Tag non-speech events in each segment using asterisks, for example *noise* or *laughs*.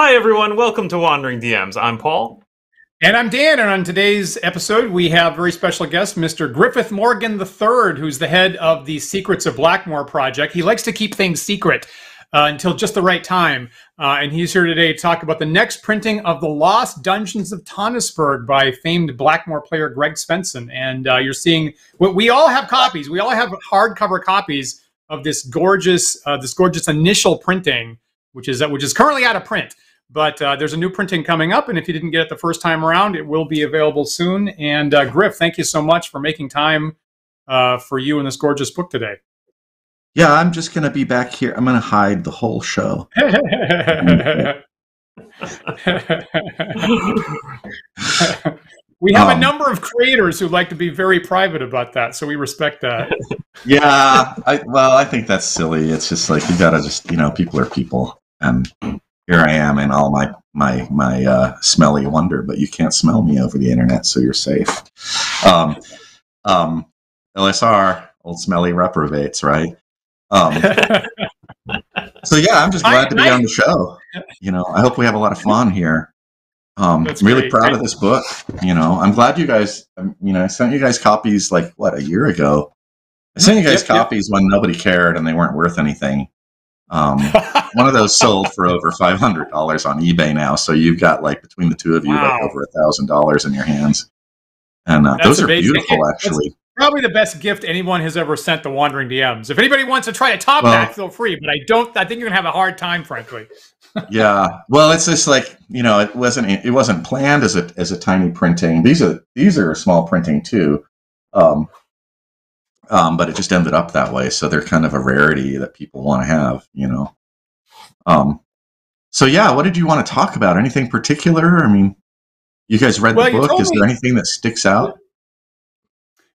Hi, everyone. Welcome to Wandering DMs. I'm Paul. And I'm Dan, and on today's episode, we have a very special guest, Mr. Griffith Morgan III, who's the head of the Secrets of Blackmoor project. He likes to keep things secret uh, until just the right time. Uh, and he's here today to talk about the next printing of The Lost Dungeons of Tonisborg by famed Blackmoor player Greg Svenson. And uh, you're seeing, what we all have copies, we all have hardcover copies of this gorgeous, uh, this gorgeous initial printing, which is, which is currently out of print. But uh, there's a new printing coming up, and if you didn't get it the first time around, it will be available soon. And uh, Griff, thank you so much for making time uh, for you in this gorgeous book today. Yeah, I'm just going to be back here. I'm going to hide the whole show. *laughs* we have um, a number of creators who like to be very private about that, so we respect that. *laughs* yeah, I, well, I think that's silly. It's just like you got to just, you know, people are people, and here I am in all my my my uh, smelly wonder, but you can't smell me over the internet, so you're safe. Um, um, LSR, old smelly reprobates, right? Um, so yeah, I'm just *laughs* glad to be on the show. You know, I hope we have a lot of fun here. Um, I'm really great. proud of this book. You know, I'm glad you guys. Um, you know, I sent you guys copies like what a year ago. I sent you guys yep, copies yep. when nobody cared and they weren't worth anything. Um, one of those sold for over five hundred dollars on eBay now. So you've got like between the two of you, wow. like over a thousand dollars in your hands, and uh, those amazing. are beautiful, actually. Probably the best gift anyone has ever sent the Wandering DMs. If anybody wants to try to top well, that, feel free. But I don't. I think you're gonna have a hard time, frankly. *laughs* yeah, well, it's just like you know, it wasn't it wasn't planned as a as a tiny printing. These are these are small printing too. Um, um, but it just ended up that way. So they're kind of a rarity that people want to have, you know. Um, so yeah, what did you want to talk about? Anything particular? I mean, you guys read well, the book. Is me- there anything that sticks out?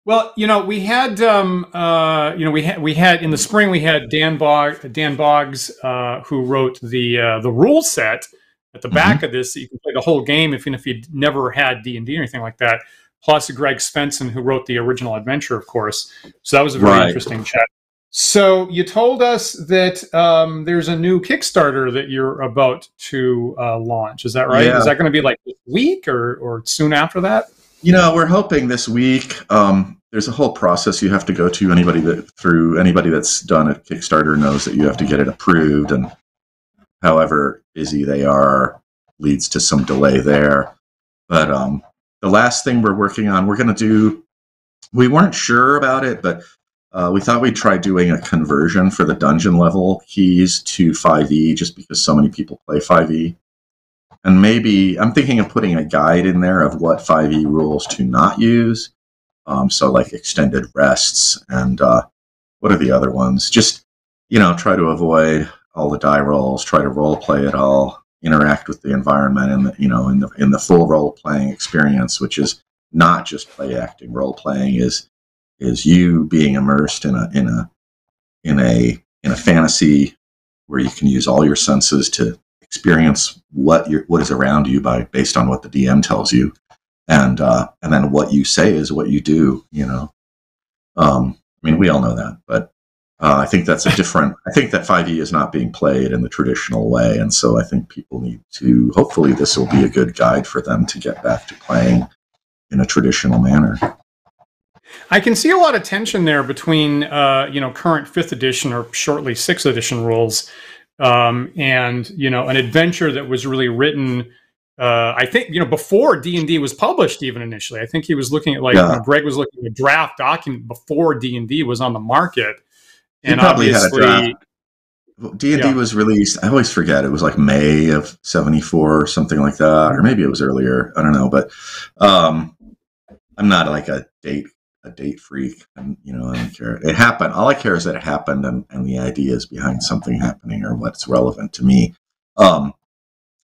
Well, you know, we had, um, uh, you know, we had we had in the spring we had Dan Bog Dan Boggs uh, who wrote the uh, the rule set at the mm-hmm. back of this. So you can play the whole game, even if you never had D and D or anything like that plus Greg Svenson, who wrote the original adventure, of course. So that was a very right. interesting chat. So you told us that um, there's a new Kickstarter that you're about to uh, launch. Is that right? Yeah. Is that going to be like this week or, or soon after that? You know, we're hoping this week. Um, there's a whole process you have to go to. Anybody that through anybody that's done a Kickstarter knows that you have to get it approved, and however busy they are leads to some delay there. But um, the last thing we're working on, we're going to do, we weren't sure about it, but uh, we thought we'd try doing a conversion for the dungeon level keys to 5e just because so many people play 5e. And maybe I'm thinking of putting a guide in there of what 5e rules to not use. Um, so, like extended rests and uh, what are the other ones? Just, you know, try to avoid all the die rolls, try to role play it all interact with the environment and the, you know in the in the full role playing experience, which is not just play acting. Role playing is is you being immersed in a in a in a in a fantasy where you can use all your senses to experience what your what is around you by based on what the DM tells you, and uh, and then what you say is what you do. You know, um, I mean, we all know that, but uh, I think that's a different. I think that 5e is not being played in the traditional way, and so I think people need to. Hopefully, this will be a good guide for them to get back to playing in a traditional manner. I can see a lot of tension there between, uh, you know, current fifth edition or shortly sixth edition rules, um, and you know, an adventure that was really written. Uh, I think you know before D and D was published, even initially. I think he was looking at like yeah. Greg was looking at a draft document before D and D was on the market he and probably had a draft. D and D was released. I always forget. It was like May of '74 or something like that, or maybe it was earlier. I don't know, but um, I'm not like a date a date freak, and you know I don't care. It happened. All I care is that it happened, and, and the ideas behind something happening or what's relevant to me. Um,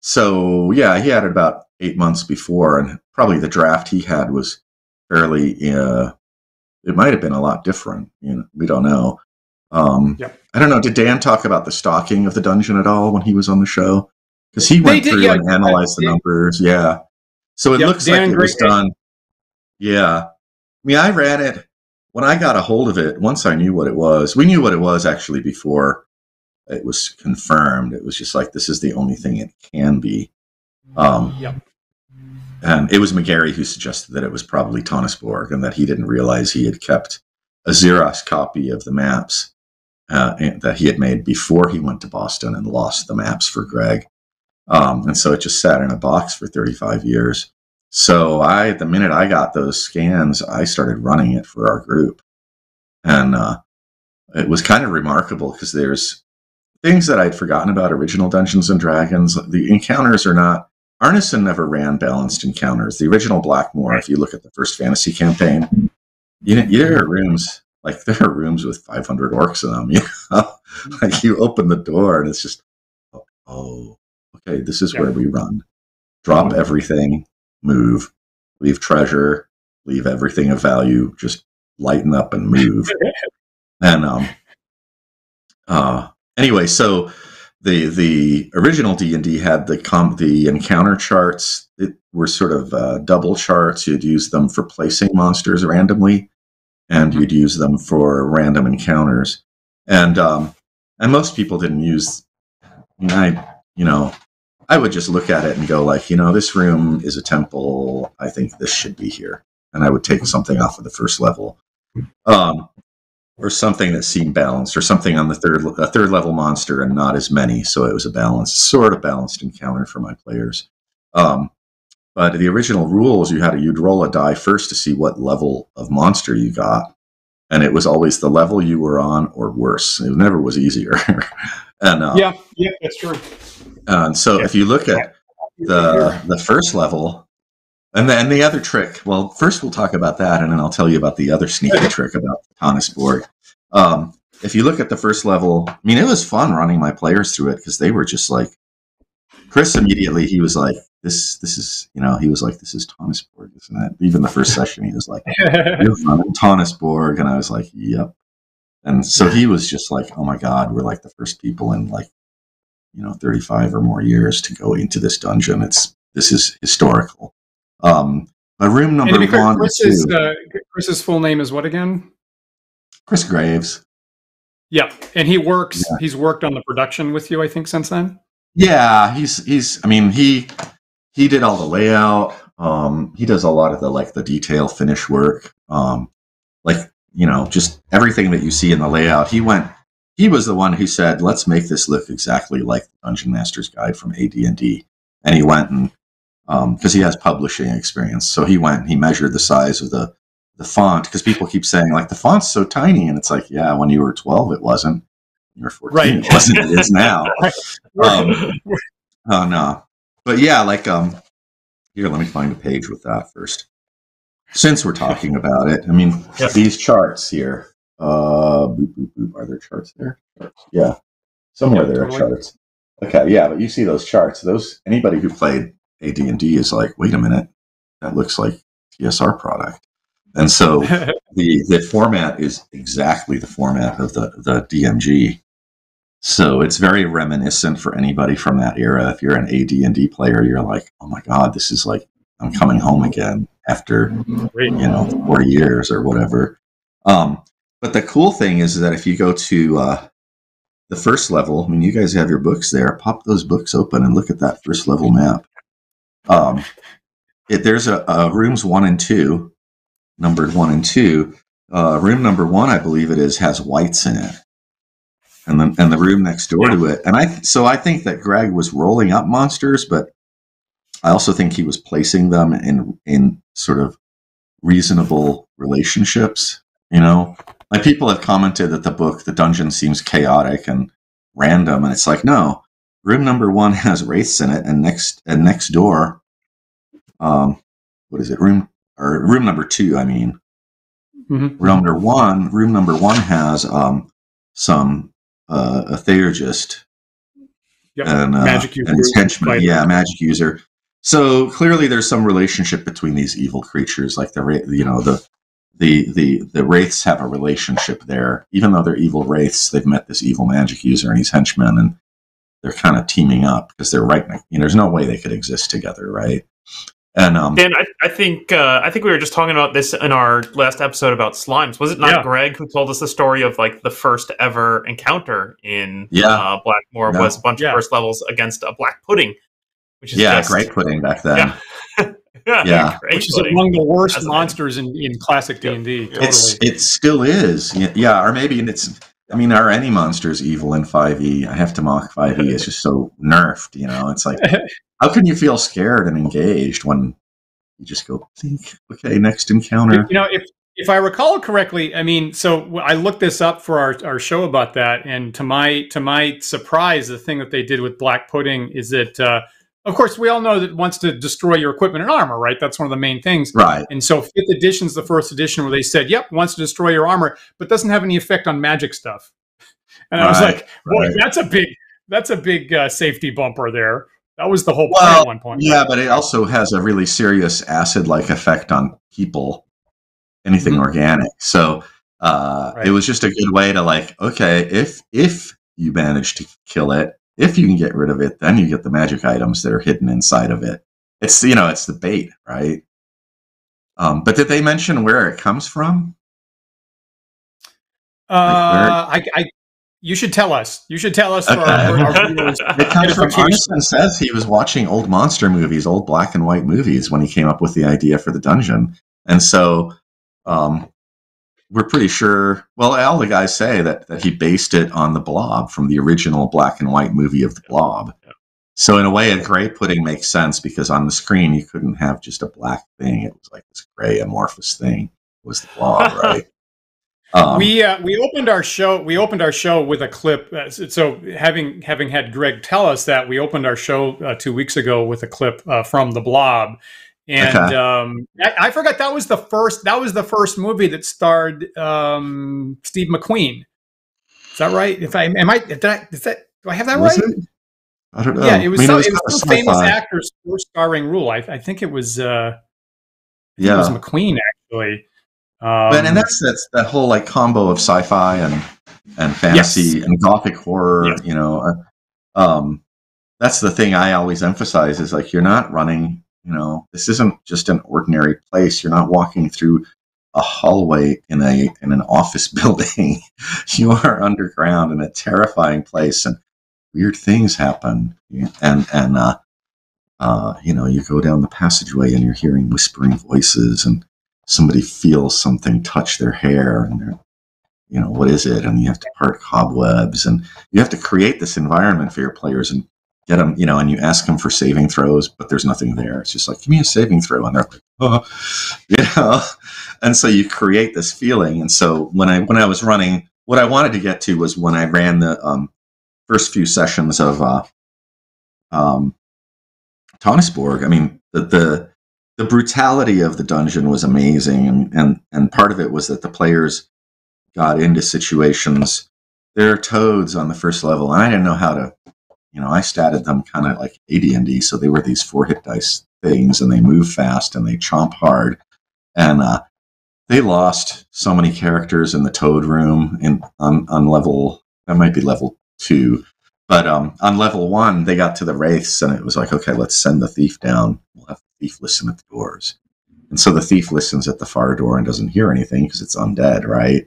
so yeah, he had it about eight months before, and probably the draft he had was fairly. Uh, it might have been a lot different. You know, we don't know. Um, yep. I don't know. Did Dan talk about the stocking of the dungeon at all when he was on the show? Because he went did, through yeah, and analyzed the numbers. Yeah. So it yep, looks Dan like it was done. Yeah. I mean, I ran it when I got a hold of it. Once I knew what it was, we knew what it was actually before it was confirmed. It was just like this is the only thing it can be. Um, Yep. and it was McGarry who suggested that it was probably Tonisborg and that he didn't realize he had kept a Xerox copy of the maps uh, that he had made before he went to Boston and lost the maps for Greg. Um, and so it just sat in a box for 35 years. So I, the minute I got those scans, I started running it for our group. And uh, it was kind of remarkable because there's things that I'd forgotten about original Dungeons and Dragons. The encounters are not Arneson never ran balanced encounters. The original Blackmoor, if you look at the first fantasy campaign, you know, there rooms like *laughs* there are rooms with 500 orcs in them. You know, like you open the door and it's just, oh, okay, this is Yeah. where we run. Drop everything, move, leave treasure, leave everything of value, just lighten up and move. *laughs* and um, uh, anyway, so the the original D and D had the com- the encounter charts. It were sort of uh, double charts. You'd use them for placing monsters randomly, and you'd use them for random encounters. And um, and most people didn't use. I, I you know I would just look at it and go like, you know, this room is a temple. I think this should be here, and I would take something off of the first level. Um, or something that seemed balanced, or something on the third a third level monster and not as many, so it was a balanced sort of balanced encounter for my players. Um, but the original rules, you had to you'd roll a die first to see what level of monster you got, and it was always the level you were on or worse. It never was easier. *laughs* and uh, Yeah, yeah, that's true. and so if you look at the the first level and then the other trick well first we'll talk about that and then i'll tell you about the other sneaky trick about Board. um, if you look at the first level i mean it was fun running my players through it because they were just like chris immediately he was like this this is you know he was like this is Board, isn't it even the first session he was like you're Borg and i was like yep and so he was just like oh my god we're like the first people in like you know 35 or more years to go into this dungeon it's this is historical um but room number clear, one Chris's, two, uh, Chris's full name is what again? chris graves Yeah, and he works. Yeah. He's worked on the production with you, I think, since then. yeah he's he's i mean he he did all the layout. Um he does a lot of the like the detail finish work. Um like you know just everything that you see in the layout. He went he was the one who said let's make this look exactly like the dungeon master's guide from ad&d and he went and because he has publishing experience. So he went and he measured the size of the the font because people keep saying like the font's so tiny. And it's like yeah when you were 12 it wasn't. When you were 14 Right. it wasn't it is now. *laughs* Um, oh no but yeah like um here let me find a page with that first since we're talking about it i mean Yep. these charts here uh boop, boop, boop. are there charts there charts. yeah somewhere Yeah, there are charts okay yeah but you see those charts those anybody who played ad&d is like wait a minute that looks like tsr product and so *laughs* the the format is exactly the format of the the DMG. So it's very reminiscent for anybody from that era. If you're an AD&D player, you're like, "Oh my god, this is like I'm coming home again after you know 40 years or whatever." Um, but the cool thing is that if you go to uh, the first level, I mean, you guys have your books there. Pop those books open and look at that first level map. Um, it, there's a, a rooms one and two, numbered one and two. Uh, room number one, I believe it is, has whites in it, and then and the room next door to it. And I so I think that Greg was rolling up monsters, but I also think he was placing them in in sort of reasonable relationships. You know, like people have commented that the book, the dungeon, seems chaotic and random, and it's like no. Room number one *laughs* has wraiths in it, and next and next door, um, what is it? Room or room number two? I mean, Mhm. room number one room number one has um some uh a theurgist Yep. and uh, Magic user, and his henchman yeah magic user. So clearly there's some relationship between these evil creatures like the you know the the the the wraiths have a relationship there. Even though they're evil wraiths they've met this evil magic user and his henchmen and they're kind of teaming up because they're right you know there's no way they could exist together right And um, Dan, I, I think uh, I think we were just talking about this in our last episode about slimes. Was it not Yeah. Greg who told us the story of like the first ever encounter in Yeah. uh, Blackmoor No. was a bunch Yeah. of first levels against a black pudding, which is yeah, just, great pudding back then. Yeah. *laughs* Yeah. great which is pudding. among the worst As monsters in, in classic D and D. It's it still is. Yeah, or maybe and it's. I mean, are any monsters evil in Five E? I have to mock Five E. *laughs* It's just so nerfed. You know, it's like how can you feel scared and engaged when you just go think, okay, next encounter. You know, if if I recall correctly, I mean, so I looked this up for our, our show about that, and to my to my surprise, the thing that they did with Black Pudding is that, uh, of course, we all know that it wants to destroy your equipment and armor, right? That's one of the main things. Right. And so, fifth edition's the first edition where they said, "Yep, wants to destroy your armor, but doesn't have any effect on magic stuff." And I was like, "Boy, right. that's a big that's a big uh, safety bumper there." That was the whole point at one point. Yeah, but it also has a really serious acid-like effect on people. Anything Mhm. organic. So uh, Right. it was just a good way to like, okay, if if you manage to kill it, if you can get rid of it, then you get the magic items that are hidden inside of it. It's you know, it's the bait, right? Um, but did they mention where it comes from? Uh, I, I, you should tell us. You should tell us for our, Okay. for our viewers. *laughs* It comes from. Arneson says he was watching old monster movies, old black and white movies, when he came up with the idea for the dungeon. And so um, we're pretty sure, well, all the guys say that, that he based it on the blob from the original black and white movie of the blob. So, in a way, a gray pudding makes sense because on the screen you couldn't have just a black thing. It was like this gray amorphous thing was the blob, *laughs* right? Um, we uh, we opened our show. We opened our show with a clip. Uh, so- so having having had Greg tell us that, we opened our show uh, two weeks ago with a clip uh, from the Blob, and Okay. um, I, I forgot that was the first. That was the first movie that starred um, Steve McQueen. Is that right? If I am I did I is that do I have that was right? it? I don't know. Yeah, it was. I mean, some, was it was some famous actor's first starring role. I, I think it was. Uh, think Yeah. it was McQueen actually. Um, But and that's that's that whole like combo of sci-fi and and fantasy and gothic horror. Yes. You know, uh, um, that's the thing I always emphasize is like you're not running. You know, this isn't just an ordinary place. You're not walking through a hallway in a in an office *laughs* building. you are underground in a terrifying place, and weird things happen. And and uh, uh, you know, you go down the passageway and you're hearing whispering voices and somebody feels something touch their hair and they're you know what is it and you have to part cobwebs and you have to create this environment for your players and get them you know and you ask them for saving throws but there's nothing there. It's just like give me a saving throw and they're like oh *laughs* you know? And so you create this feeling. And so when i when i was running what i wanted to get to was when i ran the um, first few sessions of uh, um, Tonisborg, I mean, the, the the brutality of the dungeon was amazing, and and and part of it was that the players got into situations. There are toads on the first level, and I didn't know how to, you know, I statted them kind of like AD&D, so they were these four hit dice things, and they move fast and they chomp hard, and uh, they lost so many characters in the toad room in on on level that might be level two but um, on level one, they got to the wraiths, and it was like, okay, let's send the thief down. We'll have the thief listen at the doors. And so the thief listens at the far door and doesn't hear anything because it's undead, right?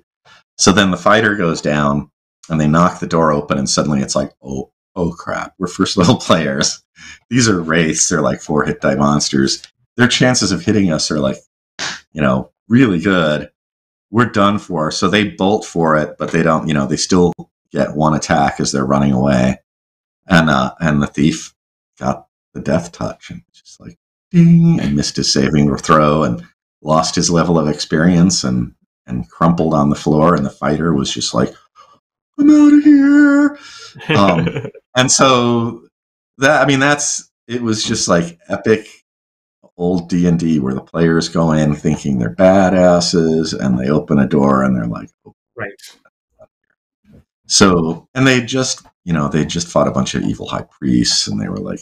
So then the fighter goes down, and they knock the door open, and suddenly it's like, oh, oh crap, we're first *laughs* level players. These are wraiths. They're like four hit die monsters. Their chances of hitting us are like, you know, really good. We're done for. So they bolt for it, but they don't, you know, they still get one attack as they're running away, and uh, and the thief got the death touch and just like ding and missed his saving throw and lost his level of experience and and crumpled on the floor, and the fighter was just like, "I'm out of here." *laughs* Um, and so that I mean that's it was just like epic old D and D where the players go in thinking they're badasses and they open a door and they're like, right. so, and they just, you know, they just fought a bunch of evil high priests, and they were like,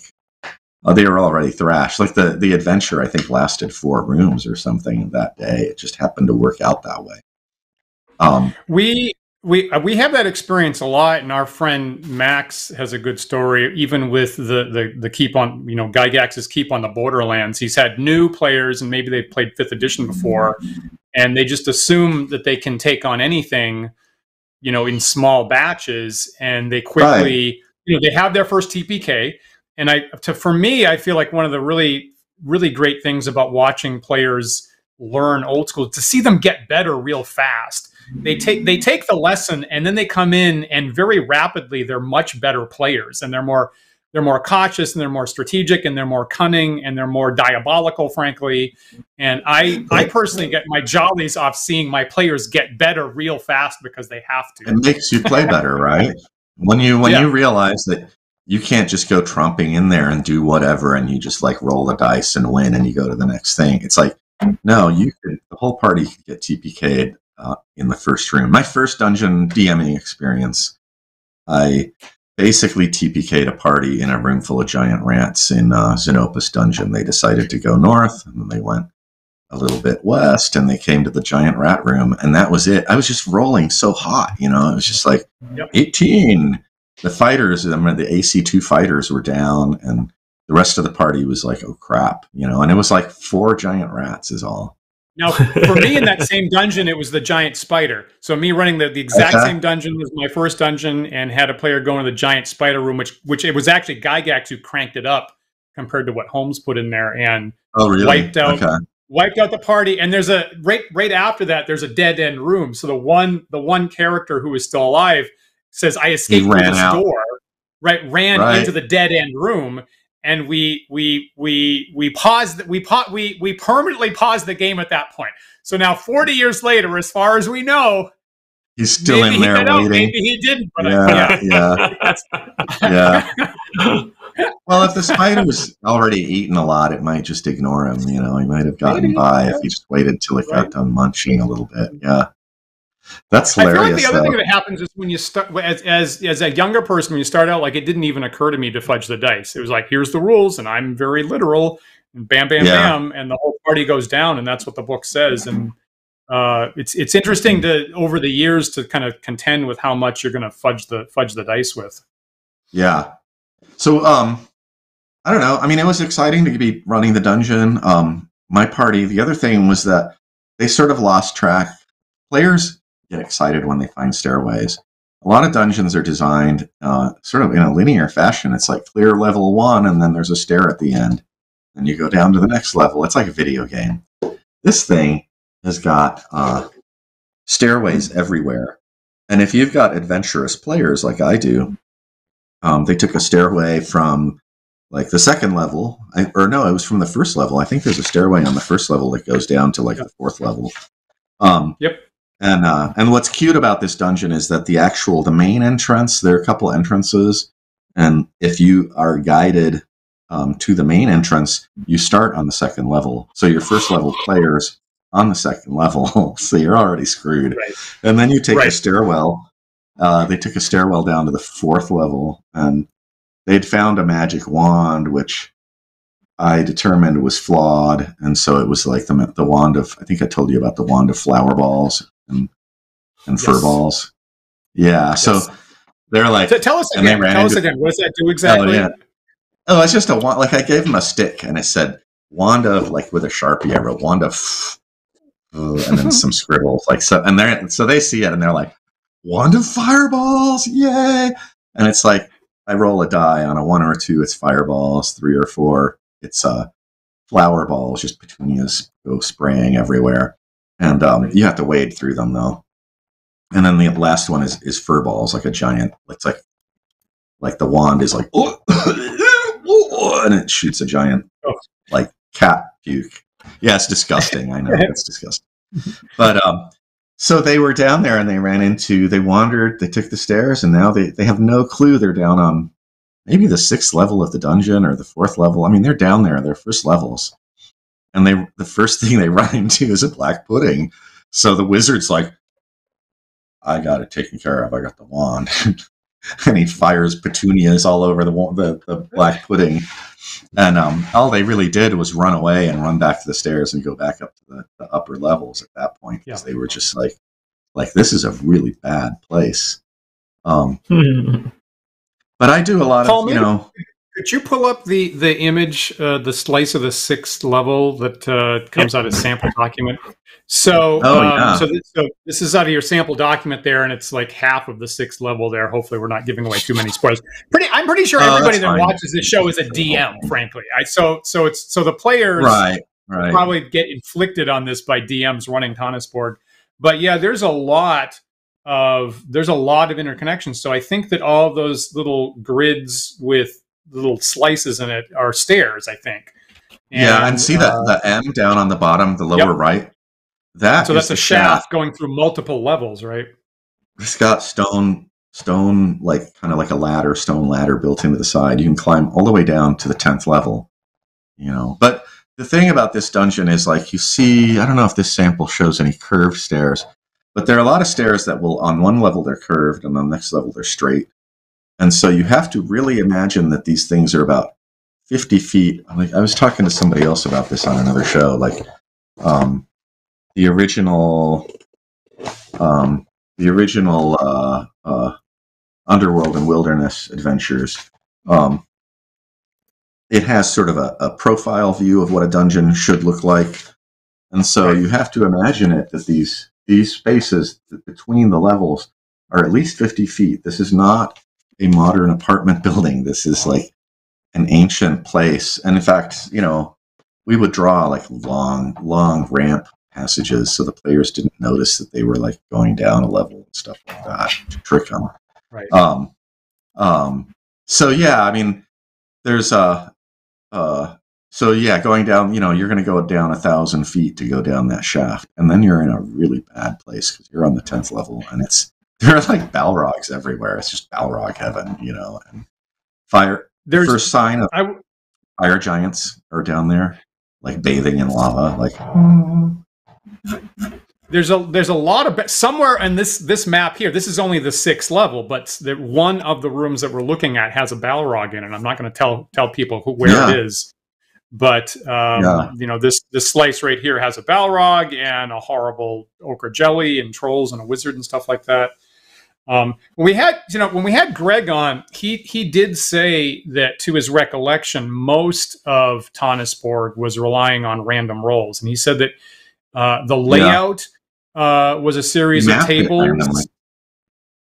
oh, they were already thrashed. Like the the adventure, I think, lasted four rooms or something that day. It just happened to work out that way. Um, We we uh, we have that experience a lot, and our friend Max has a good story. Even with the the the keep on, you know, Gygax's keep on the Borderlands, he's had new players, and maybe they've played Fifth Edition before, and they just assume that they can take on anything, you know, in small batches, and they quickly, right. you know, they have their first TPK, and I to for me, I feel like one of the really really great things about watching players learn old school to see them get better real fast they take they take the lesson and then they come in and very rapidly they're much better players and they're more they're more cautious and they're more strategic and they're more cunning and they're more diabolical frankly. And i i personally get my jollies off seeing my players get better real fast because they have to. It makes you play better right? When you when yeah. you realize that you can't just go trumping in there and do whatever and you just like roll the dice and win and you go to the next thing. It's like no you could the whole party could get tpk'd uh, in the first room. My first dungeon DMing experience, I basically TPK'd a party in a room full of giant rats in uh, Zenopus dungeon. They decided to go north, and then they went a little bit west, and they came to the giant rat room, and that was it. I was just rolling so hot, you know. It was just like yep. 18. The fighters, I mean, the AC2 fighters were down, and the rest of the party was like, oh crap, you know. And it was like four giant rats is all. Now, for me in that same dungeon, it was the giant spider. So me running the, the exact okay. same dungeon was my first dungeon, and had a player go into the giant spider room, which which it was actually Gygax who cranked it up compared to what Holmes put in there, and oh, really? wiped out okay. wiped out the party. And there's a right right after that, there's a dead end room. So the one the one character who is still alive says, "I escaped through this out. door." Right, ran right. into the dead end room, and we we we we paused we pa- we we permanently paused the game at that point. So now 40 years later, as far as we know, he's still in there waiting. maybe he didn't, but yeah, *laughs* yeah, *laughs* yeah. *laughs* well, if the spider was already eaten a lot, it might just ignore him. You know, he might have gotten maybe, by if he just waited till it right. got done munching a little bit. Yeah. That's hilarious. I feel like the other thing that happens is when you start as, as as a younger person, when you start out, like it didn't even occur to me to fudge the dice. It was like, here's the rules, and I'm very literal, and bam, bam, yeah. bam, and the whole party goes down, and that's what the book says. And uh, it's it's interesting to over the years to kind of contend with how much you're going to fudge the fudge the dice with. Yeah. So um, I don't know. I mean, it was exciting to be running the dungeon. Um, my party. The other thing was that they sort of lost track. Players get excited when they find stairways. A lot of dungeons are designed uh, sort of in a linear fashion. It's like clear level one, and then there's a stair at the end. and you go down to the next level. It's like a video game. This thing has got uh, stairways everywhere. And if you've got adventurous players like I do, um, they took a stairway from like the second level, I, or no, it was from the first level. I think there's a stairway on the first level that goes down to like the fourth level. Um, yep. And uh, and what's cute about this dungeon is that the actual the main entrance there are a couple entrances, and if you are guided um, to the main entrance, you start on the second level. So your first level players on the second level, *laughs* so you're already screwed. Right. And then you take right. a stairwell. Uh, they took a stairwell down to the fourth level, and they'd found a magic wand, which I determined was flawed, and so it was like the the wand of I think I told you about the wand of flower balls and and yes. fur balls. Yeah, yes. so they're like, so tell us again. Tell us again. What does that do exactly? Oh, yeah. oh, it's just a wand. Like I gave them a stick, and it said wand of like with a sharpie. I wrote wand of, and then some *laughs* scribbles like so, and they're so they see it and they're like wand of fireballs, yay! And it's like I roll a die on a one or a two, it's fireballs. Three or four, it's uh, flower balls, just petunias go spraying everywhere. And um, you have to wade through them though. And then the last one is, is fur balls, like a giant. It's like like the wand is like, *laughs* and it shoots a giant oh. like cat puke. Yeah, it's disgusting. I know it's disgusting. *laughs* But um, so they were down there and they ran into, they wandered, they took the stairs, and now they, they have no clue they're down on maybe the sixth level of the dungeon or the fourth level. I mean, they're down there, their first levels. And they the first *laughs* thing they run into is a black pudding. So the wizard's like, I got it taken care of. I got the wand. *laughs* and he fires petunias all over the, the, the black pudding. And um, all they really did was run away and run back to the stairs and go back up to the, the upper levels at that point because yeah. they were just like like this is a really bad place. Um, but I do a lot Paul, of you maybe- know. Could you pull up the the image, uh, the slice of the sixth level that uh, comes out of sample document? So, Oh, um, yeah. so, this, so this is out of your sample document there, and it's like half of the sixth level there. Hopefully, we're not giving away too many spoilers. Pretty, I'm pretty sure Oh, everybody that fine. watches this show is a DM. Frankly, I so so it's so the players Right, right. probably get inflicted on this by DMs running Tonisborg. But yeah, there's a lot of there's a lot of interconnections. So I think that all of those little grids with little slices in it are stairs. I think. yeah, and see that uh, the M down on the bottom, the lower Yep. right. That so that's a shaft going through multiple levels, right? It's got stone, stone like kind of like a ladder, stone ladder built into the side. You can climb all the way down to the tenth level. You know, but the thing about this dungeon is like you see. I don't know if this sample shows any curved stairs, but there are a lot of stairs that will on one level they're curved and on the next level they're straight. And so you have to really imagine that these things are about 50 feet. Like I was talking to somebody else about this on another show. Like um, the original, um, the original uh, uh, Underworld and Wilderness Adventures. Um, it has sort of a, a profile view of what a dungeon should look like, and so you have to imagine it that these these spaces between the levels are at least 50 feet. This is not a modern apartment building. This is like an ancient place. And in fact, you know, we would draw like long, long ramp passages so the players didn't notice that they were like going down a level and stuff like that to trick them. Right. Um, um, so yeah, I mean, there's a, uh, so yeah, going down, you know, you're going to go down a thousand feet to go down that shaft, and then you're in a really bad place because you're on the tenth level, and it's there are like Balrogs everywhere. It's just Balrog heaven, you know. And fire. There's first sign of w- fire giants are down there, like bathing in lava. Like there's a there's a lot of somewhere in this this map here. This is only the sixth level, but the, one of the rooms that we're looking at has a Balrog in it. I'm not going to tell tell people who, where Yeah. it is, but um, Yeah. you know this this slice right here has a Balrog and a horrible ochre jelly and trolls and a wizard and stuff like that. Um, when we had you know when we had Greg on, he he did say that to his recollection, most of Tonisborg was relying on random rolls, and he said that uh, the layout uh, was a series of tables.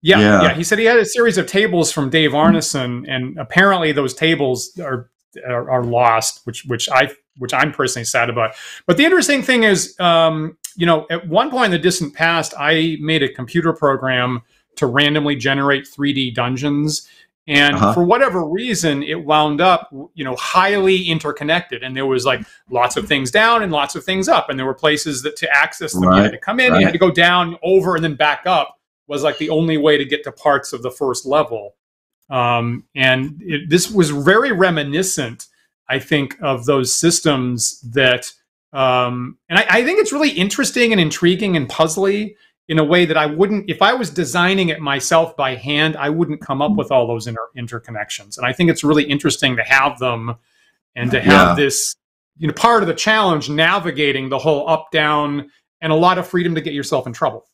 Yeah, Yeah. yeah, He said he had a series of tables from Dave Arneson, and apparently those tables are, are are lost, which which I which I'm personally sad about. But the interesting thing is, um, you know, at one point in the distant past, I made a computer program to randomly generate 3D dungeons. And Uh-huh. for whatever reason, it wound up, you know, highly interconnected. And there was like lots of things down and lots of things up. And there were places that to access them, you had to come in, you had to go down, over, and then back up was like the only way to get to parts of the first level. Um, and it, this was very reminiscent, I think, of those systems that, um, and I, I think it's really interesting and intriguing and puzzly in a way that I wouldn't, if I was designing it myself by hand, I wouldn't come up with all those inter- interconnections. And I think it's really interesting to have them and to have Yeah. this, you know, part of the challenge navigating the whole up, down, and a lot of freedom to get yourself in trouble.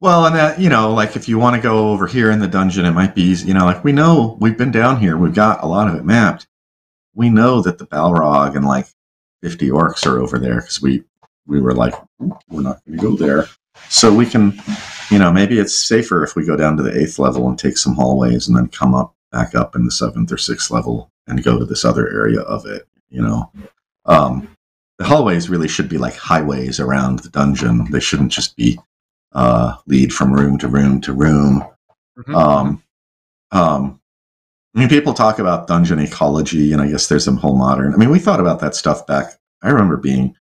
Well, and that, you know, like if you want to go over here in the dungeon, it might be easy. You know, like we know we've been down here, we've got a lot of it mapped. We know that the Balrog and like 50 orcs are over there because we we were like, we're not going to go there. So we can, you know, maybe it's safer if we go down to the eighth level and take some hallways and then come up back up in the seventh or sixth level and go to this other area of it. You know, um, the hallways really should be like highways around the dungeon. They shouldn't just be uh, lead from room to room to room. Mhm. Um, um, I mean, people talk about dungeon ecology, and I guess there's some whole modern. I mean, we thought about that stuff back. I remember being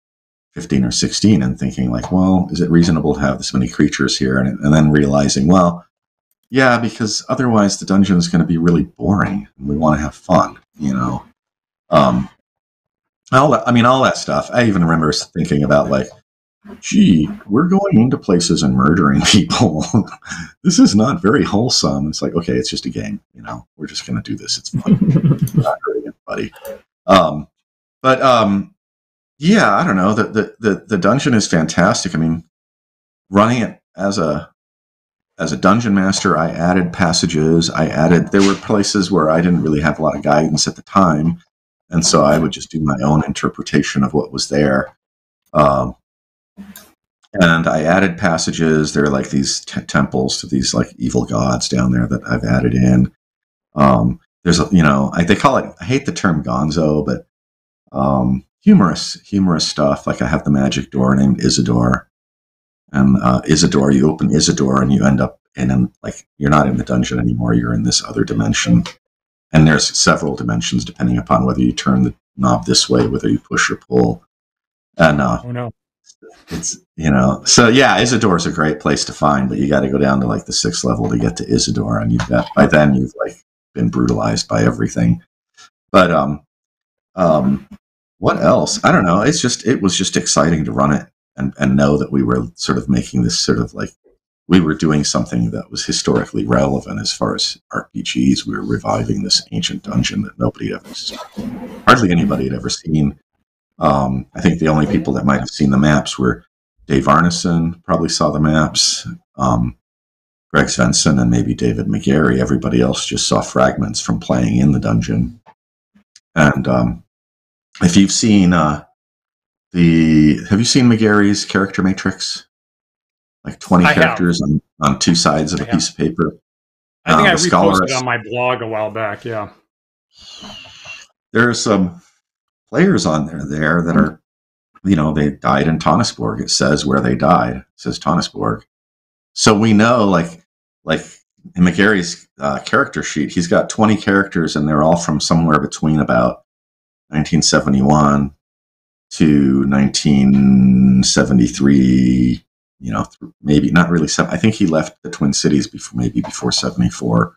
15 or 16 and thinking, like, well, is it reasonable to have this many creatures here? And, and then realizing, well, yeah, because otherwise the dungeon is going to be really boring, and we want to have fun, you know. Um, all that, I mean, all that stuff. I even remember thinking about like, gee, we're going into places and murdering *laughs* people. this is not very wholesome. It's like, okay, it's just a game. You know, we're just going to do this. It's fun. *laughs* Not hurting anybody. Um, but um, yeah, I don't know. The, the the the dungeon is fantastic. I mean, running it as a as a dungeon master, I added passages. I added there were places where I didn't really have a lot of guidance at the time, and so I would just do my own interpretation of what was there. Um, and I added passages. There are like these t- temples to these like evil gods down there that I've added in. Um, there's a, you know, I, they call it. I hate the term Gonzo, but um, humorous, humorous stuff. Like I have the magic door named Isidore, and uh, Isidore, you open Isidore and you end up in an, like you're not in the dungeon anymore. You're in this other dimension, and there's several dimensions depending upon whether you turn the knob this way, whether you push or pull. And uh, oh no, it's you know so yeah Isidore is a great place to find but you got to go down to like the sixth level to get to Isidore and you've got by then you've like been brutalized by everything. But um um what else? I don't know. It's just it was just exciting to run it and and know that we were sort of making this sort of like we were doing something that was historically relevant as far as rpgs we were reviving this ancient dungeon that nobody ever hardly anybody had ever seen um, I think the only people that might have seen the maps were Dave Arneson, probably saw the maps, um, Greg Svenson, and maybe David McGarry. Everybody else just saw fragments from playing in the dungeon. And um, if you've seen uh, the, have you seen McGarry's character matrix? Like 20 I characters on, on two sides of I a piece of paper. I think Um, I reposted it on my blog a while back. Yeah. there's some players on there there that are you know they died in Tonisborg. It says where they died. It says Tonisborg. So we know like like in McGarry's uh, character sheet, he's got 20 characters and they're all from somewhere between about 1971 to 1973. You know, maybe not really. Seven, I think he left the Twin Cities before maybe before 74.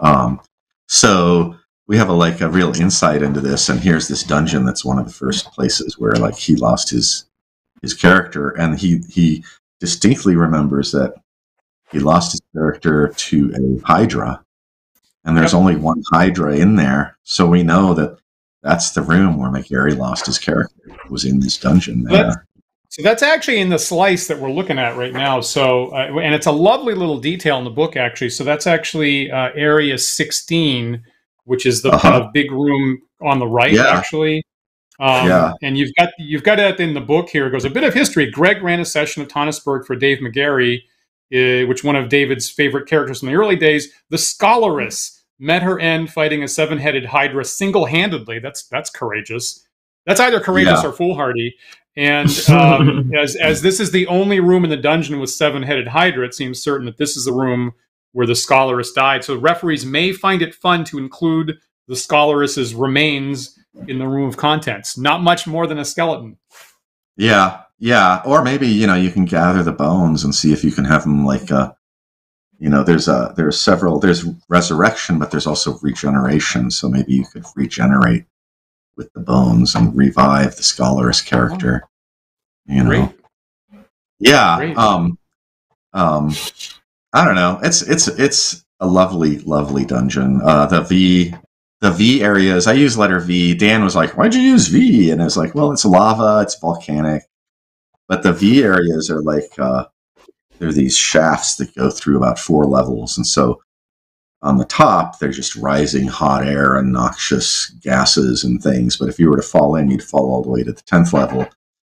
Um, so we have a like a real insight into this and here's this dungeon that's one of the first places where like he lost his his character and he he distinctly remembers that he lost his character to a hydra and there's Yep. only one hydra in there so we know that that's the room where McGarry lost his character was in this dungeon That's- So that's actually in the slice that we're looking at right now. So, uh, and it's a lovely little detail in the book, actually. So that's actually uh, area 16, which is the Uh-huh. kind of big room on the right, Yeah. actually. Um, Yeah. And you've got you've got it in the book here. It goes a bit of history. Greg ran a session of Tonisborg for Dave McGarry, uh, which one of David's favorite characters in the early days, the Scholaress, met her end fighting a seven-headed Hydra single-handedly. That's that's courageous. That's either courageous Yeah. or foolhardy. And um, *laughs* as as this is the only room in the dungeon with seven-headed Hydra, it seems certain that this is the room where the Scholaress died. So referees may find it fun to include the Scholaress's remains in the room of contents. Not much more than a skeleton. Yeah, yeah, or maybe you know you can gather the bones and see if you can have them like uh you know there's a there's several there's resurrection but there's also regeneration so maybe you could regenerate with the bones and revive the scholar's character you know Great. yeah Great. um um i don't know. It's it's it's a lovely lovely dungeon. Uh the v the v areas i use letter v. Dan was like why'd you use v? And i was like well it's lava it's volcanic. But the v areas are like uh there are these shafts that go through about four levels. And so on the top they're just rising hot air and noxious gases and things. But if you were to fall in you'd fall all the way to the 10th level.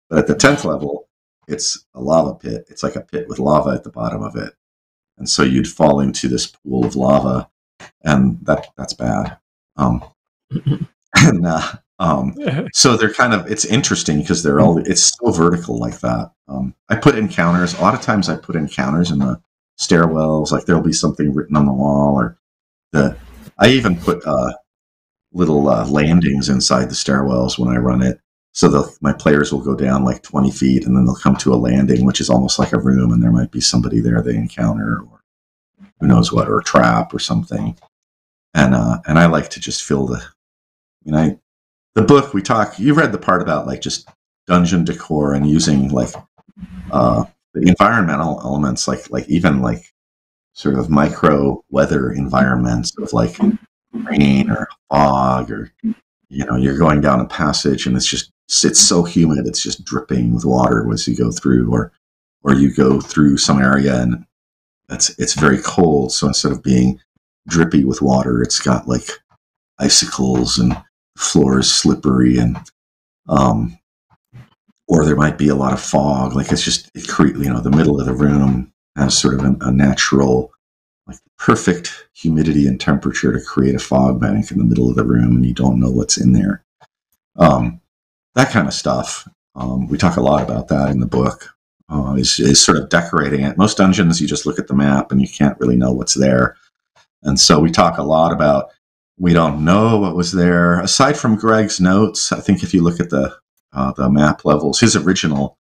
But at the 10th level it's a lava pit. It's like a pit with lava at the bottom of it and so you'd fall into this pool of lava and that that's bad. Um *laughs* and uh, um *laughs* so they're kind of it's interesting because they're all it's so vertical like that. Um i put encounters a lot of times i put encounters in the stairwells like there'll be something written on the wall or the i even put uh little uh, landings inside the stairwells when i run it so the my players will go down like 20 feet and then they'll come to a landing which is almost like a room and there might be somebody there they encounter or who knows what or a trap or something. And uh and i like to just fill the you know I, the book we talk you read the part about like just dungeon decor and using like uh the environmental elements like like even like sort of micro weather environments of like rain or fog or you know you're going down a passage and it's just it's so humid it's just dripping with water as you go through or or you go through some area and it's it's very cold. So instead of being drippy with water, it's got like icicles and the floor is slippery and um, or there might be a lot of fog. Like it's just it you know the middle of the room has sort of an, a natural like perfect humidity and temperature to create a fog bank in the middle of the room and you don't know what's in there. Um, that kind of stuff. Um, we talk a lot about that in the book. Uh, is, is sort of decorating it. Most dungeons, you just look at the map and you can't really know what's there. And so we talk a lot about we don't know what was there. Aside from Greg's notes, I think if you look at the uh, the map levels, his original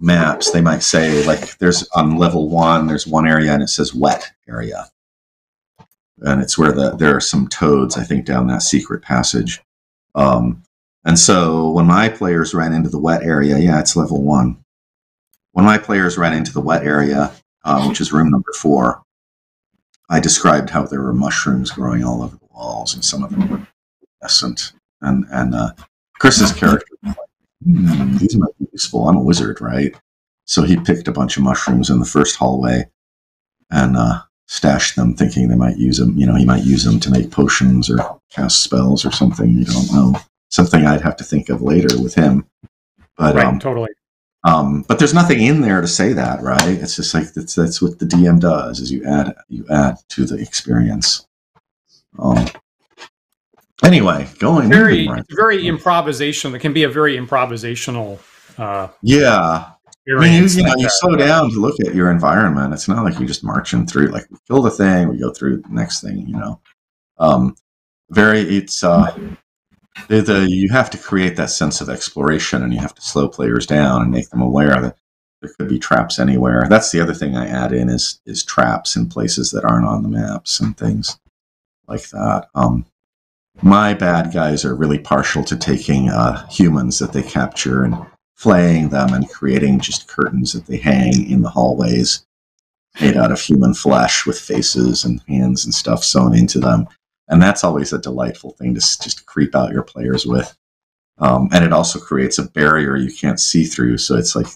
maps, they might say like there's on level one, there's one area and it says wet area, and it's where the there are some toads, I think, down that secret passage. Um, and so when my players ran into the wet area, yeah, it's level one. When my players ran into the wet area, uh, which is room number four, I described how there were mushrooms growing all over the walls, and some of them were essent. And and uh, Chris's character, like, hmm, these might be useful. I'm a wizard, right? So he picked a bunch of mushrooms in the first hallway and uh, stashed them, thinking they might use them. You know, he might use them to make potions or cast spells or something. You don't know. Something I'd have to think of later with him. But right, um, totally. um, but there's nothing in there to say that, right? It's just like that's that's what the DM does is you add you add to the experience. Um, anyway, going Very, right. very improvisation. It can be a very improvisational uh, yeah. I mean, you, you know, you slow down to look at your environment. It's not like you're just marching through. Like we kill the thing, we go through the next thing. You know, um, very. It's uh, the, the you have to create that sense of exploration, and you have to slow players down and make them aware that there could be traps anywhere. That's the other thing I add in is is traps in places that aren't on the maps and things like that. Um, my bad guys are really partial to taking uh, humans that they capture and flaying them and creating just curtains that they hang in the hallways made out of human flesh with faces and hands and stuff sewn into them. And that's always a delightful thing to just creep out your players with. Um, and it also creates a barrier you can't see through. So it's like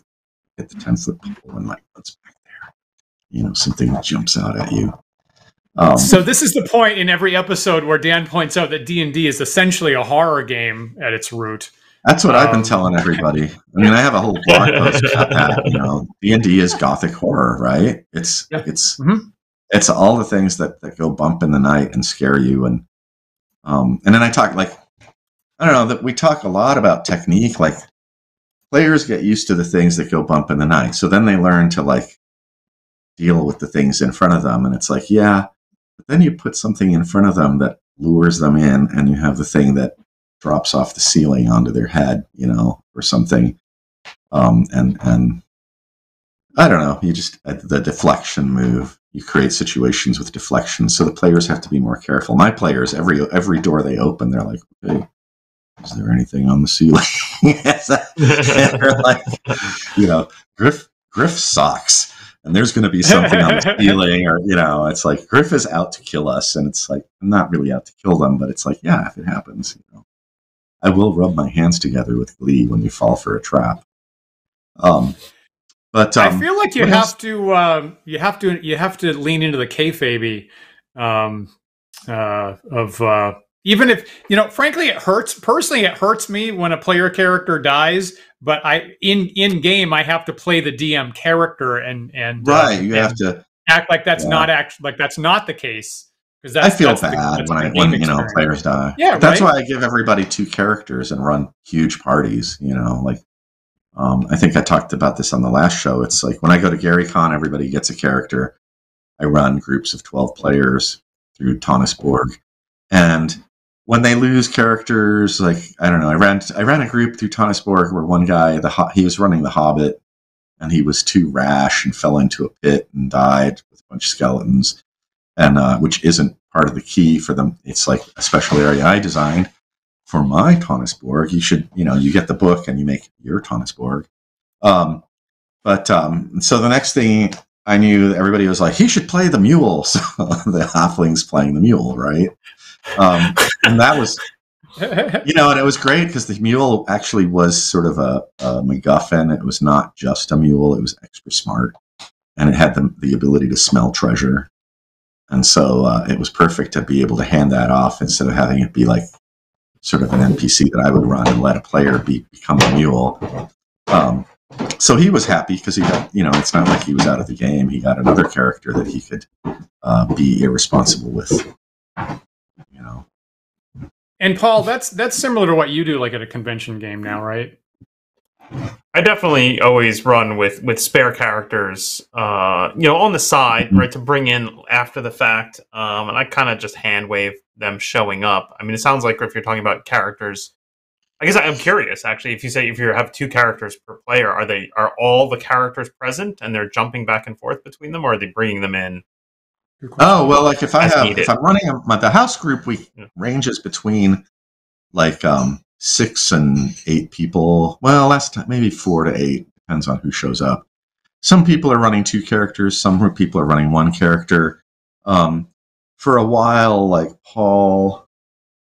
at the 10 foot pole and like, what's back there? You know, something jumps out at you. Um, So this is the point in every episode where Dan points out that D and D is essentially a horror game at its root. That's what I've been Um, telling everybody. I mean, I have a whole blog post about that. You know, D and D is gothic horror, right? It's Yeah. it's Mhm. It's all the things that that go bump in the night and scare you, and um, and then I talk like I don't know that we talk a lot about technique. Like players get used to the things that go bump in the night, so then they learn to like deal with the things in front of them, and it's like yeah, but then you put something in front of them that lures them in, and you have the thing that drops off the ceiling onto their head, you know, or something. Um, and and I don't know. You just uh, the deflection move. You create situations with deflection, so the players have to be more careful. My players, every every door they open, they're like, "Hey, is there anything on the ceiling?" *laughs* they're like, you know, Griff Griff sucks, and there's going to be something on the *laughs* ceiling, or you know, it's like Griff is out to kill us, and it's like I'm not really out to kill them, but it's like, yeah, if it happens, you know, I will rub my hands together with glee when you fall for a trap. Um, but um, I feel like you what else? have to um, you have to you have to lean into the kayfabe um, uh, of uh, even if you know. Frankly, it hurts. Personally, it hurts me when a player character dies. But I in in game, I have to play the DM character and and uh, right, you and have to. act like that's Yeah. not act like that's not the case. Because I feel the- bad that's when I when you know players die. Yeah, that's right. why I give everybody two characters and run huge parties. You know, like um, I think I talked about this on the last show. It's like when I go to Gary GaryCon, everybody gets a character. I run groups of twelve players through Tonisborg, and when they lose characters, like I don't know, I ran I ran a group through Tonisborg where one guy the he was running the Hobbit, and he was too rash and fell into a pit and died with a bunch of skeletons, and uh, which isn't part of the key for them. It's like a special area I designed for my Tonisborg. You should, you know, you get the book and you make your Tonisborg. Um, but um, so the next thing I knew, everybody was like, he should play the mule. *laughs* So the halflings playing the mule, right? Um, and that was you know, and it was great because the mule actually was sort of a, a MacGuffin. It was not just a mule; it was extra smart, and it had the the ability to smell treasure. And so uh, it was perfect to be able to hand that off instead of having it be like sort of an NPC that I would run and let a player be, become a mule. Um, so he was happy because he got, you know, it's not like he was out of the game. He got another character that he could uh, be irresponsible with, you know. And Paul, that's that's similar to what you do, like at a convention game now, right? I definitely always run with with spare characters, uh, you know, on the side, Mhm. right, to bring in after the fact. Um, and I kind of just hand wave them showing up. I mean, it sounds like if you're talking about characters, I guess I'm curious actually. If you say if you have two characters per player, are they are all the characters present and they're jumping back and forth between them, or are they bringing them in? Oh well, like if I have needed. if I'm running a, my, the house group, we Yeah. ranges between like um, six and eight people. Well, last time maybe four to eight depends on who shows up. Some people are running two characters. Some people are running one character. Um, for a while, like Paul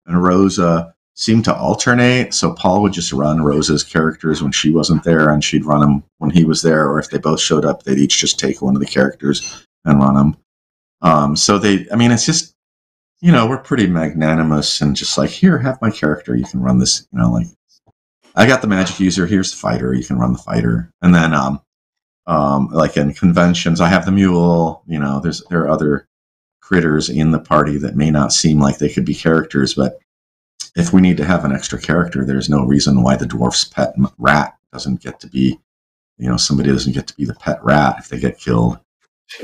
and Rosa seemed to alternate. So Paul would just run Rosa's characters when she wasn't there, and she'd run them when he was there. Or if they both showed up, they'd each just take one of the characters and run them. Um, so they, I mean, it's just, you know, we're pretty magnanimous and just like, here, have my character. You can run this, you know, like, I got the magic user. Here's the fighter. You can run the fighter. And then, um, um, like in conventions, I have the mule. You know, there's there are other critters in the party that may not seem like they could be characters, but if we need to have an extra character, there's no reason why the dwarf's pet rat doesn't get to be, you know, somebody doesn't get to be the pet rat if they get killed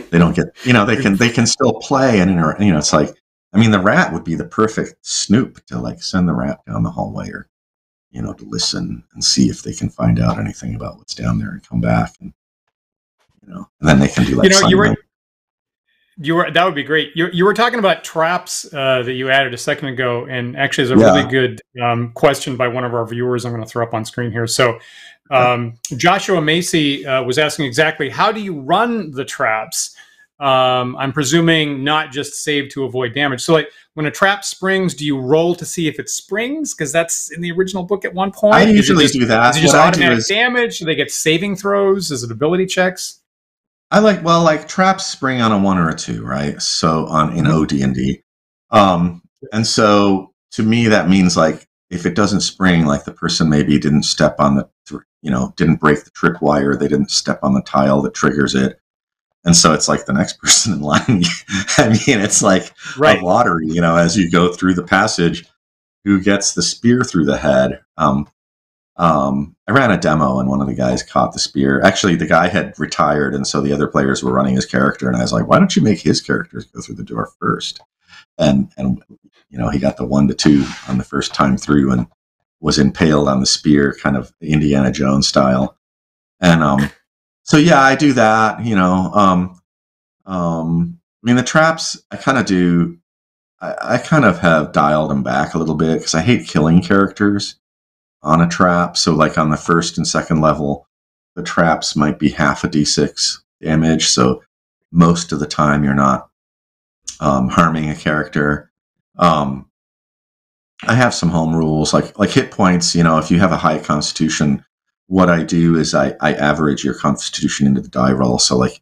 they don't get you know they can they can still play and inter- you know it's like i mean the rat would be the perfect snoop to like send the rat down the hallway or you know to listen and see if they can find out anything about what's down there and come back and you know and then they can do like you know, you were you were that would be great. You you were talking about traps uh, that you added a second ago, and actually, there's a Yeah. really good um, question by one of our viewers. I'm going to throw up on screen here. So, um, Joshua Macy uh, was asking exactly how do you run the traps. Um, I'm presuming not just save to avoid damage. So, like when a trap springs, do you roll to see if it springs? Because that's in the original book at one point. i usually just- do that Is it just what automatic is damage? Do they get saving throws? Is it ability checks? I like well, like traps spring on a one or a two, right? So on in Mhm. OD and D, um, and so to me that means like if it doesn't spring, like the person maybe didn't step on the, you know, didn't break the trip wire, they didn't step on the tile that triggers it, and so it's like the next *laughs* person in line. I mean, it's like Right. a lottery, you know, as you go through the passage, who gets the spear through the head. Um, um, I ran a demo and one of the guys caught the spear. Actually, the guy had retired, and so the other players were running his character. And I was like, "Why don't you make his characters go through the door first? And and you know, he got the one to two on the first time through and was impaled on the spear, kind of Indiana Jones style. And um, so yeah, I do that. You know, um, um, I mean, the traps I kind of do. I, I kind of have dialed them back a little bit because I hate killing characters on a trap. So, like on the first and second level, the traps might be half a d6 damage. So, most of the time, you're not um, harming a character. Um, I have some home rules, like like hit points. You know, if you have a high constitution, what I do is I, I average your constitution into the die roll. So, like,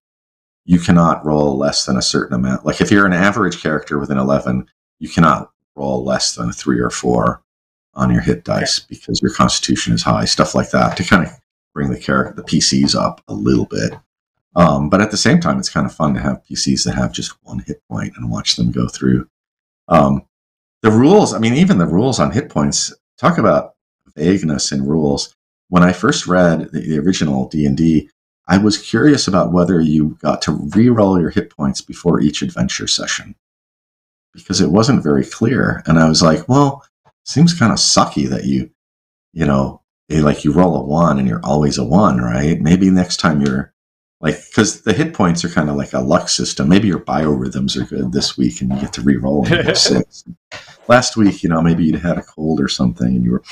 you cannot roll less than a certain amount. Like, if you're an average character with an 11, you cannot roll less than a three or four on your hit dice because your constitution is high, stuff like that, to kind of bring the character, the PCs up a little bit. Um, but at the same time, it's kind of fun to have PCs that have just one hit point and watch them go through. Um, the rules, I mean, even the rules on hit points, talk about vagueness in rules. When I first read the, the original D and D, I was curious about whether you got to re-roll your hit points before each adventure session because it wasn't very clear. And I was like, well, seems kind of sucky that you, you know, eh, like you roll a one and you're always a one, right? Maybe next time you're like, because the hit points are kind of like a luck system. Maybe your biorhythms are good this week and you get to re-roll and you get six. Last week, you know, maybe you'd had a cold or something and you were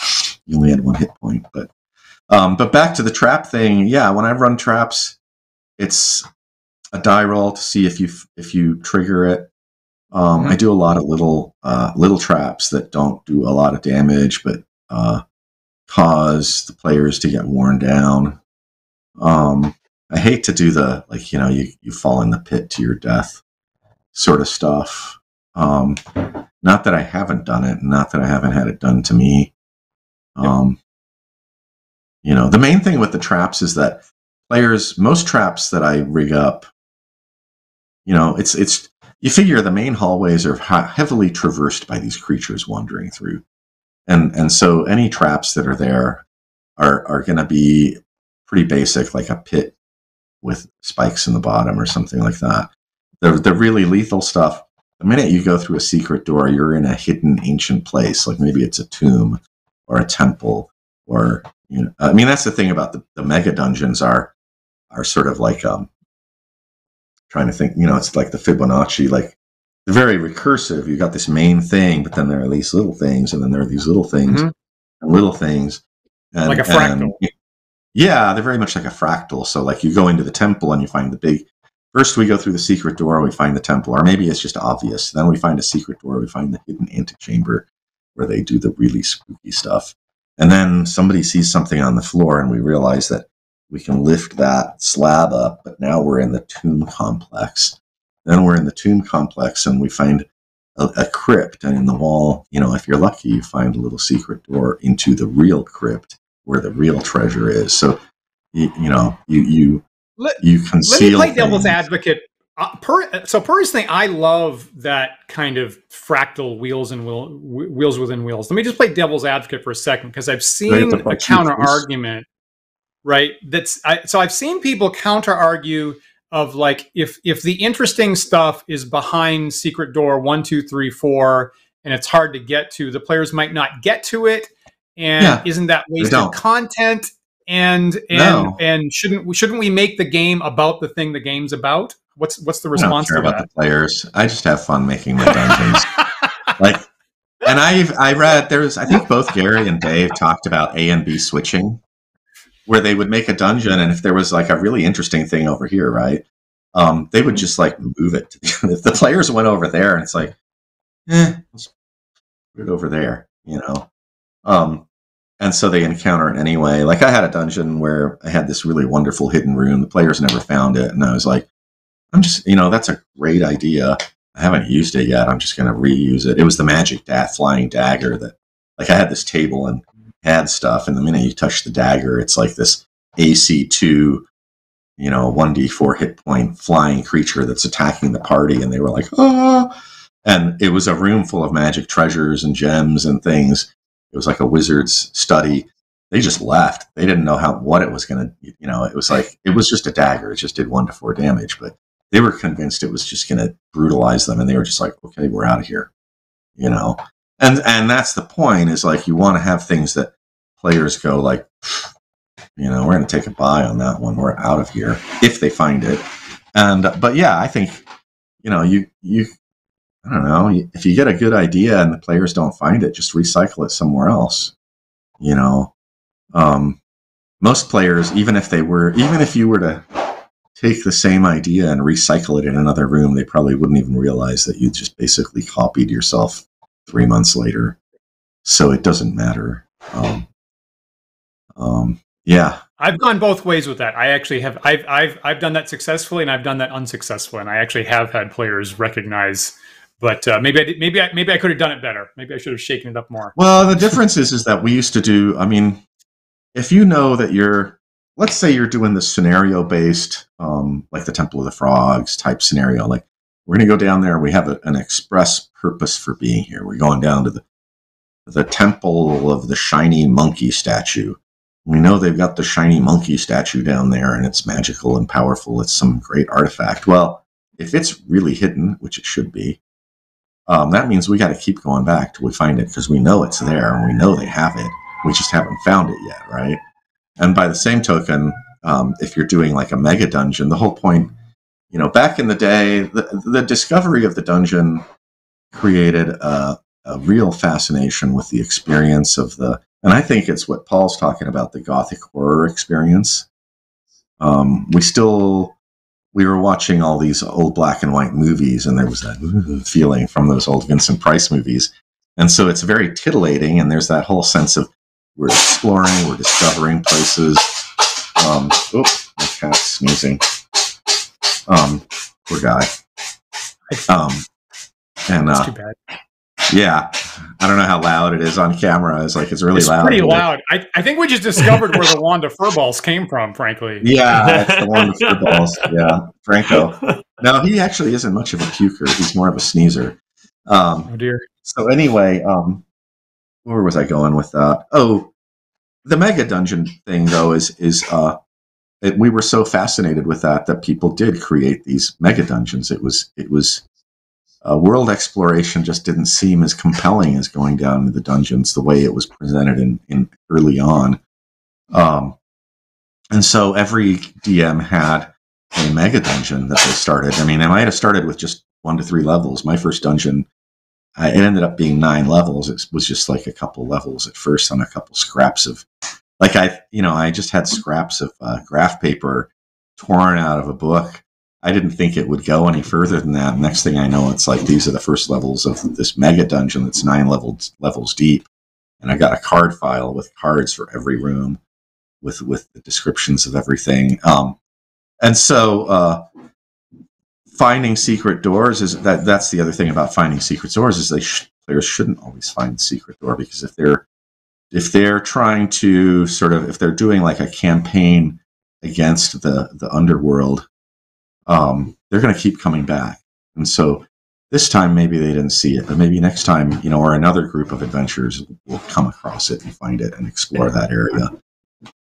you only had one hit point. But um, but back to the trap thing, yeah. When I run traps, it's a die roll to see if you if you trigger it. Um, Mhm. I do a lot of little uh, little traps that don't do a lot of damage, but uh, cause the players to get worn down. Um, I hate to do the like you know you you fall in the pit to your death sort of stuff. Um, not that I haven't done it, not that I haven't had it done to me. Um, you know, the main thing with the traps is that players, most traps that I rig up, you know, it's it's you figure the main hallways are heavily traversed by these creatures wandering through, and and so any traps that are there are are going to be pretty basic, like a pit with spikes in the bottom or something like that. The the really lethal stuff. The minute you go through a secret door, you're in a hidden ancient place, like maybe it's a tomb or a temple or you know. I mean, that's the thing about the, the mega dungeons are are sort of like um trying to think. You know, it's like the Fibonacci, like they're very recursive. You got this main thing, but then there are these little things, and then there are these little things Mhm. and little things, and, Like a fractal. and- yeah, they're very much like a fractal. So, like, you go into the temple and you find the big. First, we go through the secret door, we find the temple, or maybe it's just obvious. Then we find a secret door, we find the hidden antechamber where they do the really spooky stuff. And then somebody sees something on the floor, and we realize that we can lift that slab up, but now we're in the tomb complex. Then we're in the tomb complex, and we find a, a crypt, and in the wall, you know, if you're lucky, you find a little secret door into the real crypt where the real treasure is. So, you, you know, you you Let- you Let me conceal. play devil's advocate. Uh, per, so personally, I love that kind of fractal wheels and wheel, wh- wheels within wheels. Let me just play devil's advocate for a second because I've seen a counter argument, Right. That's I, so I've seen people counter argue of like if if the interesting stuff is behind secret door one two three four and it's hard to get to, the players might not get to it, and Yeah, isn't that wasted content? And and No. and shouldn't shouldn't we make the game about the thing the game's about? What's what's the I don't response care about that? the players. I just have fun making my dungeons. *laughs* like, and I've I read there's I think both Gary and Dave talked about A and B switching, where they would make a dungeon, and if there was like a really interesting thing over here, right, um, they would just like move it. *laughs* if the players went over there, and it's like, eh, let's put it over there, you know. Um, and so they encounter it anyway. Like I had a dungeon where I had this really wonderful hidden room. The players never found it, and I was like, I'm just, you know, that's a great idea. I haven't used it yet. I'm just going to reuse it. It was the magic da- flying dagger that, like, I had this table and had stuff, and the minute you touch the dagger, it's like this AC2, you know, 1d4 hit point flying creature that's attacking the party. And they were like, ah. And it was a room full of magic treasures and gems and things. It was like a wizard's study. They just left. They didn't know how what it was going to, you know, it was like, it was just a dagger. It just did one to four damage, but they were convinced it was just going to brutalize them and they were just like okay we're out of here you know? And and that's the point is like you want to have things that players go like you know we're going to take a buy on that one. We're out of here if they find it. And but yeah i think you know you you i don't know if you get a good idea and the players don't find it just recycle it somewhere else you know? Um most players even if they were even if you were to take the same idea and recycle it in another room, they probably wouldn't even realize that you just basically copied yourself three months later. So it doesn't matter. Um, um, yeah, I've gone both ways with that. I actually have I've I've I've done that successfully and I've done that unsuccessfully, and I actually have had players recognize. But uh, maybe I did, maybe I, maybe I could have done it better. Maybe I should have shaken it up more. Well, the difference is is that we used to do. I mean, if you know that you're, let's say you're doing the scenario based, um, like the Temple of the Frogs type scenario. Like we're going to go down there. We have a, an express purpose for being here. We're going down to the the Temple of the Shiny Monkey statue. We know they've got the shiny monkey statue down there, and it's magical and powerful. It's some great artifact. Well, if it's really hidden, which it should be, um, that means we got to keep going back till we find it because we know it's there and we know they have it. We just haven't found it yet, right? And by the same token, um, if you're doing like a mega dungeon, the whole point, you know, back in the day, the, the discovery of the dungeon created a, a real fascination with the experience of the, and I think it's what Paul's talking about the gothic horror experience. Um, we still we were watching all these old black and white movies, and there was that *laughs* feeling from those old Vincent Price movies. And so it's very titillating, and there's that whole sense of we're exploring, we're discovering places. Um, oh, my cat's sneezing. Um, poor guy. Um, and uh, too bad. yeah, I don't know how loud it is on camera. It's like it's really loud. It's loud. pretty loud. I, I think we just discovered where the Wanda furballs came from, frankly. Yeah, *laughs* that's the one with the balls. Yeah, Franco. No, he actually isn't much of a puker. He's more of a sneezer. Um, Oh dear. so anyway, um, where was I going with that? Oh, the mega dungeon thing though is is uh, it, we were so fascinated with that that people did create these mega dungeons. It was it was uh, world exploration just didn't seem as compelling as going down into the dungeons the way it was presented in, in early on. Um, and so every DM had a mega dungeon that they started. I mean, they might have started with just one to three levels. My first dungeon, uh, it ended up being nine levels. It was just like a couple levels at first on a couple scraps of, like I, you know, I just had scraps of uh, graph paper torn out of a book. I didn't think it would go any further than that. Next thing I know, it's like these are the first levels of this mega dungeon that's nine levels levels deep, and I got a card file with cards for every room, with with the descriptions of everything. Um, and so uh, finding secret doors is that that's the other thing about finding secret doors is they sh- players shouldn't always find the secret door because if they're if they're trying to sort of if they're doing like a campaign against the the underworld um, they're going to keep coming back. And so this time maybe they didn't see it but maybe next time you know or another group of adventurers will come across it and find it and explore that area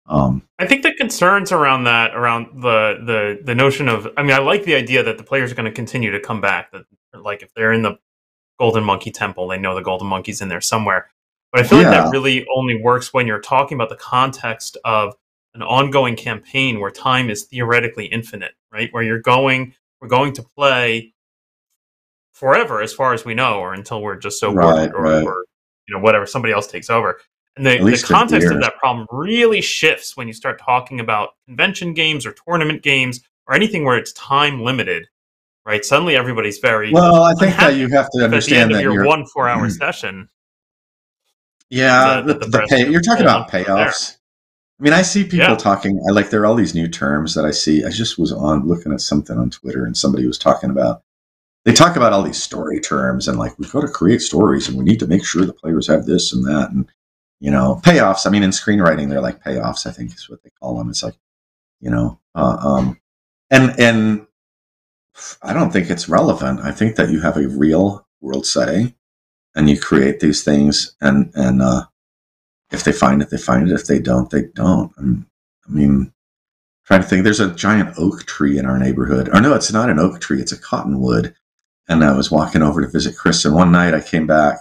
um, I think the concerns around that, around the the the notion of, I mean, I like the idea that the players are going to continue to come back. That like if they're in the Golden Monkey Temple, they know the Golden Monkey's in there somewhere. But I feel like that really only works when you're talking about the context of an ongoing campaign where time is theoretically infinite, right? Where you're going, we're going to play forever, as far as we know, or until we're just so Right, bored, or, right. or you know whatever somebody else takes over. And the, the context of that problem really shifts when you start talking about convention games or tournament games or anything where it's time limited, right? Suddenly everybody's very well i think that you have to at the end understand of that your you're one four hour Mhm. session. Yeah, the- the, the the pay, you're talking about them from there. payoffs. I mean, I see people Yeah. talking. I like there are all these new terms that I see. I just was on looking at something on Twitter, and somebody was talking about. They talk about all these story terms, and like we've got to create stories, and we need to make sure the players have this and that, and you know, payoffs. I mean, in screenwriting, they're like payoffs. I think is what they call them. It's like, you know, uh, um, and and I don't think it's relevant. I think that you have a real world setting, and you create these things, and and uh, if they find it, they find it. If they don't, they don't. And, I mean, trying to think. There's a giant oak tree in our neighborhood. Or no, it's not an oak tree. It's a cottonwood. And I was walking over to visit Chris, and one night I came back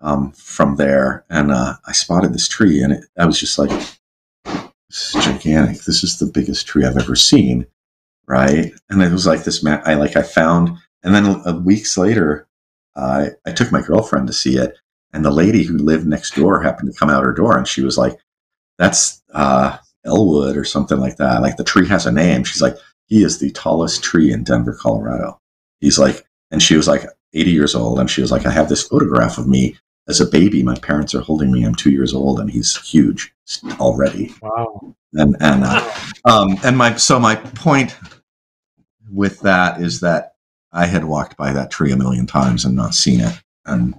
um, from there, and uh, I spotted this tree, and it, I was just like, "This is gigantic. This is the biggest tree I've ever seen." Right? And it was like this man. I like I found, and then uh, weeks later, I I took my girlfriend to see it, and the lady who lived next door happened to come out her door and she was like that's uh elwood or something like that like the tree has a name she's like he is the tallest tree in denver colorado he's like and she was like 80 years old and she was like i have this photograph of me as a baby my parents are holding me. I'm two years old and he's huge already. Wow. and and uh, um and my so my point with that is that i had walked by that tree a million times and not seen it. And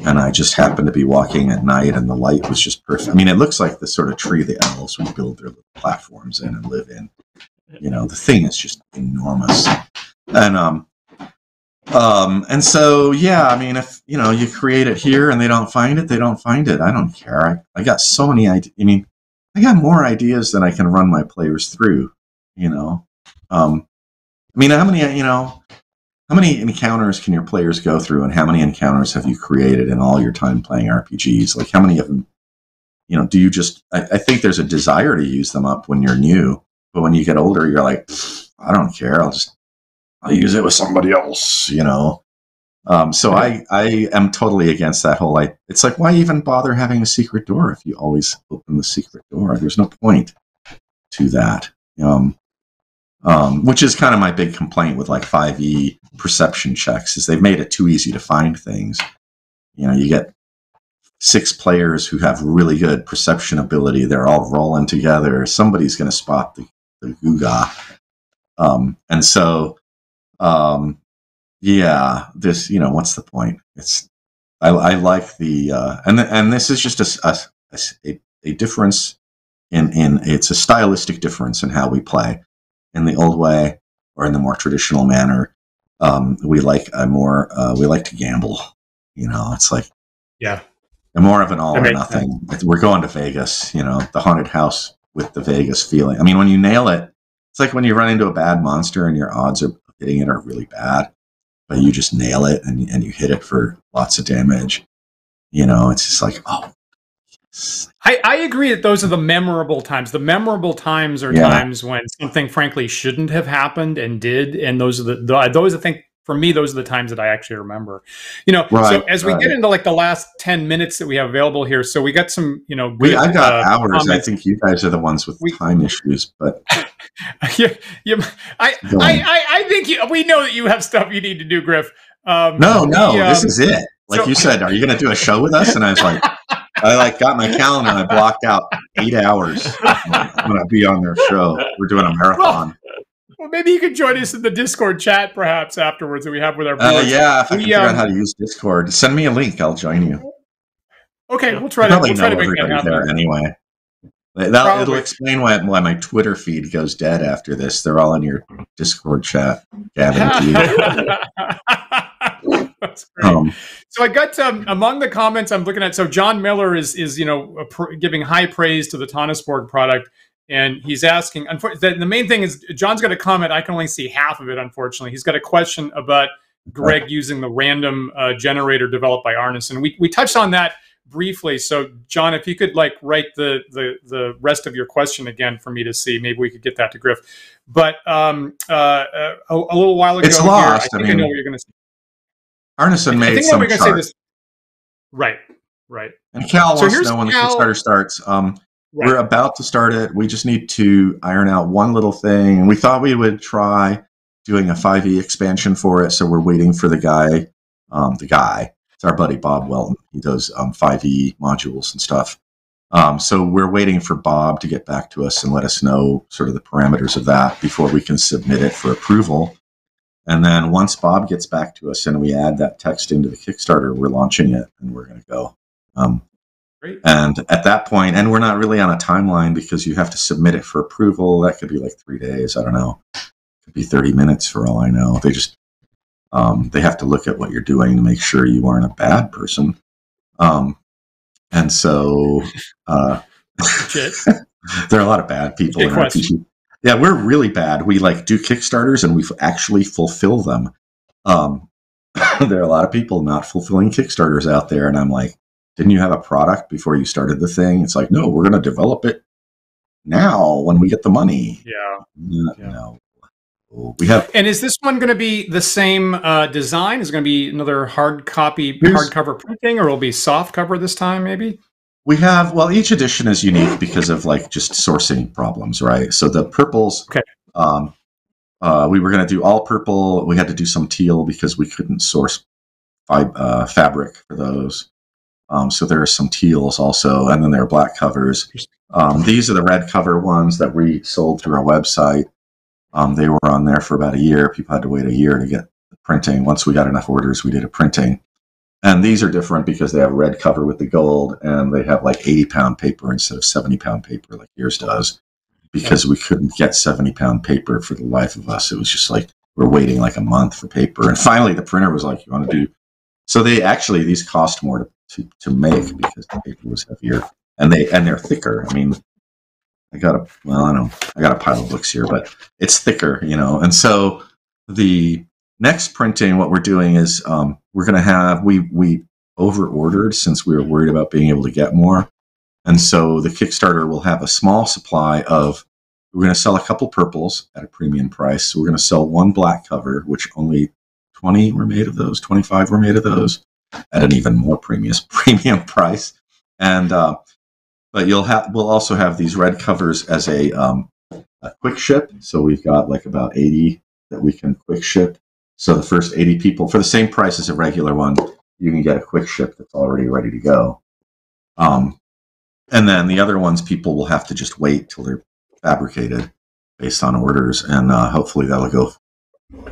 and i just happened to be walking at night and the light was just perfect. I mean it looks like the sort of tree the elves would build their little platforms in and live in. You know the thing is just enormous. And um um and so yeah i mean if you know you create it here and they don't find it they don't find it. I don't care. I, I got so many ideas i mean i got more ideas than i can run my players through you know? Um i mean how many you know how many encounters can your players go through and how many encounters have you created in all your time playing rpgs like how many of them you know do you just i, I think there's a desire to use them up when you're new but when you get older you're like i don't care. I'll just i'll use it with somebody else you know? Um, so I, I am totally against that whole like it's like why even bother having a secret door if you always open the secret door? There's no point to that um, um, which is kind of my big complaint with like 5e perception checks is they've made it too easy to find things. You know you get six players who have really good perception ability they're all rolling together somebody's going to spot the, the Googa. Um, and so um, yeah this you know what's the point it's i, I like the uh, and and this is just a, a, a, a difference in in it's a stylistic difference in how we play in the old way or in the more traditional manner. Um, we like a more uh, we like to gamble. You know, it's like yeah, more of an all or nothing. Sense. We're going to Vegas. You know, the haunted house with the Vegas feeling. I mean, when you nail it, it's like when you run into a bad monster and your odds of hitting it are really bad, but you just nail it and and you hit it for lots of damage. You know, it's just like oh I, I agree that those are the memorable times. The memorable times are yeah. times when something frankly shouldn't have happened and did, and those are the, the those I think for me those are the times that I actually remember. You know, right, so as we get into like the last ten minutes that we have available here, so we got some you know. Good, we, I got uh, hours. Comments. I think you guys are the ones with we, time issues, but *laughs* yeah, yeah, I, I, I, think you, we know that you have stuff you need to do, Griff. Um, no, no, um, this is it. Like so, you said, are you going to do a show with us? And I was like. *laughs* I like got my calendar and I blocked out eight hours. I'm gonna be on their show. We're doing a marathon. Well, well, maybe you could join us in the Discord chat perhaps afterwards that we have with our uh, yeah, if I we, can figure um, out how to use Discord, send me a link. I'll join you. Okay, we'll try to. We'll try to make that happen. there anyway. That, it'll explain why, why my Twitter feed goes dead after this. They're all in your Discord chat. Gavin, *laughs* That's great. Um, so I got um, among the comments I'm looking at. So John Miller is is you know giving high praise to the Tonisborg product, and he's asking. The, the main thing is John's got a comment. I can only see half of it. Unfortunately, he's got a question about Greg using the random uh, generator developed by Arneson. We we touched on that briefly. So John, if you could like write the the the rest of your question again for me to see, maybe we could get that to Griff. But um, uh, uh a, a, little while ago, it's lost. Here, I, I, mean, I know what you're going to say. Arneson made some chart. Say this. Right, right. And Cal so wants to know when Cal. the Kickstarter starts. Um, right. We're about to start it. We just need to iron out one little thing. And we thought we would try doing a 5e expansion for it. So we're waiting for the guy, um, the guy, it's our buddy Bob Welton. He does um, 5e modules and stuff. Um, so we're waiting for Bob to get back to us and let us know sort of the parameters of that before we can submit it for approval. And then once Bob gets back to us and we add that text into the Kickstarter, we're launching it and we're going to go. Um, Great. And at that point, and we're not really on a timeline because you have to submit it for approval. That could be like three days. I don't know. It could be 30 minutes for all I know. They just, um, they have to look at what you're doing to make sure you aren't a bad person. Um, and so, uh, *laughs* there are a lot of bad people in RPG. Yeah, we're really bad. We like do Kickstarters and we actually fulfill them. Um, *laughs* there are a lot of people not fulfilling Kickstarters out there, and I'm like, didn't you have a product before you started the thing? It's like, no, we're going to develop it now when we get the money. Yeah. No, yeah. no. We have. And is this one going to be the same uh, design? Is it going to be another hard copy, hardcover printing, or will be soft cover this time? Maybe. We have well, each edition is unique because of like just sourcing problems, right? So the purples, okay. Um, uh, we were going to do all purple. We had to do some teal because we couldn't source fi- uh, fabric for those. Um, so there are some teals also, and then there are black covers. Um, these are the red cover ones that we sold through our website. Um, they were on there for about a year. People had to wait a year to get the printing. Once we got enough orders, we did a printing. And these are different because they have red cover with the gold and they have like 80 pound paper instead of 70 pound paper like yours does. Because we couldn't get 70 pound paper for the life of us. It was just like we're waiting like a month for paper. And finally the printer was like, You want to do so they actually these cost more to, to, to make because the paper was heavier. And they and they're thicker. I mean, I got a well, I don't I got a pile of books here, but it's thicker, you know. And so the next printing, what we're doing is um, we're going to have we we over ordered since we were worried about being able to get more, and so the Kickstarter will have a small supply of. We're going to sell a couple purples at a premium price. So we're going to sell one black cover, which only 20 were made of those, 25 were made of those at an even more premium *laughs* premium price. And uh, but you'll have we'll also have these red covers as a um, a quick ship. So we've got like about 80 that we can quick ship. So the first 80 people, for the same price as a regular one, you can get a quick ship that's already ready to go. Um, and then the other ones, people will have to just wait till they're fabricated based on orders, and uh, hopefully that'll go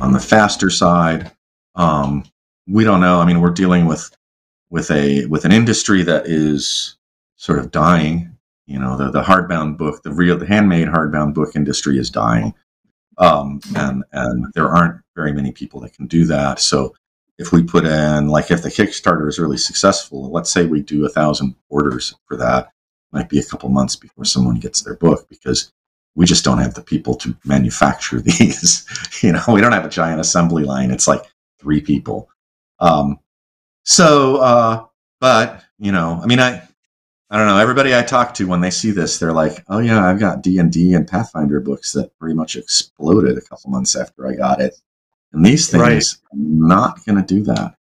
on the faster side. Um, we don't know. I mean, we're dealing with with a with an industry that is sort of dying. You know, the the hardbound book, the real the handmade hardbound book industry is dying, um, and and there aren't very many people that can do that. So if we put in like if the Kickstarter is really successful, let's say we do a thousand orders for that, might be a couple months before someone gets their book because we just don't have the people to manufacture *laughs* these. you know, we don't have a giant assembly line. It's like three people. Um, so, uh, but you know, I mean, I, I don't know. Everybody I talk to when they see this, they're like, "Oh yeah, I've got D and D and Pathfinder books that pretty much exploded a couple months after I got it." And these things right. not going to do that.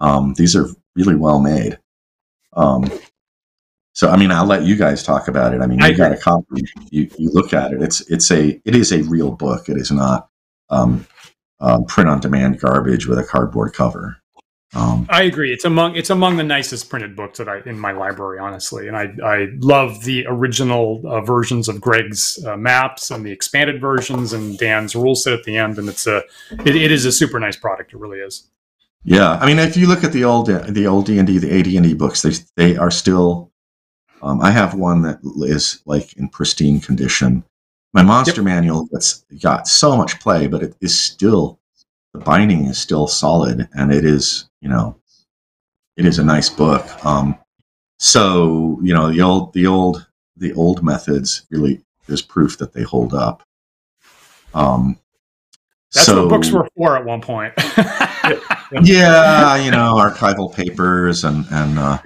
Um, these are really well made. Um, so I mean, I'll let you guys talk about it. I mean, you I got a copy. You you look at it. It's it's a it is a real book. It is not um, uh, print on demand garbage with a cardboard cover. Um, I agree. It's among it's among the nicest printed books that I in my library, honestly. And I I love the original uh, versions of Greg's uh, maps and the expanded versions and Dan's rule set at the end. And it's a it, it is a super nice product. It really is. Yeah, I mean, if you look at the old the old D and D, the AD and D books, they they are still. Um, I have one that is like in pristine condition. My monster yep. manual that's got so much play, but it is still the binding is still solid, and it is you know, it is a nice book. Um, so you know, the old, the old, the old methods really there's proof that they hold up. Um, That's so, what books were for at one point. *laughs* yeah, you know, archival papers and and uh,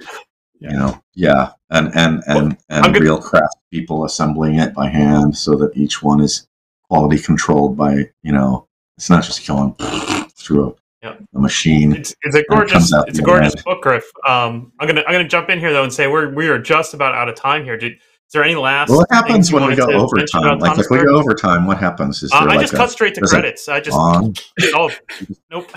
yeah. you know, yeah, and and and and well, real craft people assembling it by hand so that each one is quality controlled by you know, it's not just killing through a Yep. a machine. It's, it's a gorgeous, it it's a gorgeous head. book, Griff. Um, I'm gonna I'm gonna jump in here though and say we're we are just about out of time here. Did, is there any last? Well, what happens when we go overtime? Like if we go overtime, what happens? Is uh, I like just a, cut straight to credits. I just on? oh nope.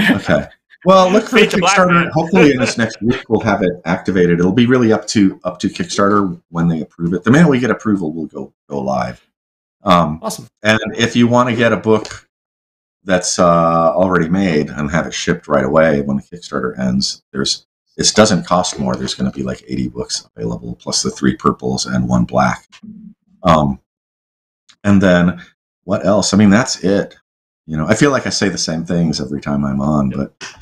*laughs* okay. Well, look for Kickstarter. Hopefully, in this *laughs* next week, we'll have it activated. It'll be really up to up to Kickstarter when they approve it. The minute we get approval, we'll go go live. Um, awesome. And if you want to get a book that's uh, already made and have it shipped right away when the Kickstarter ends. There's it doesn't cost more. There's going to be like 80 books available plus the three purples and one black. Um, and then what else? I mean, that's it. You know, I feel like I say the same things every time I'm on, but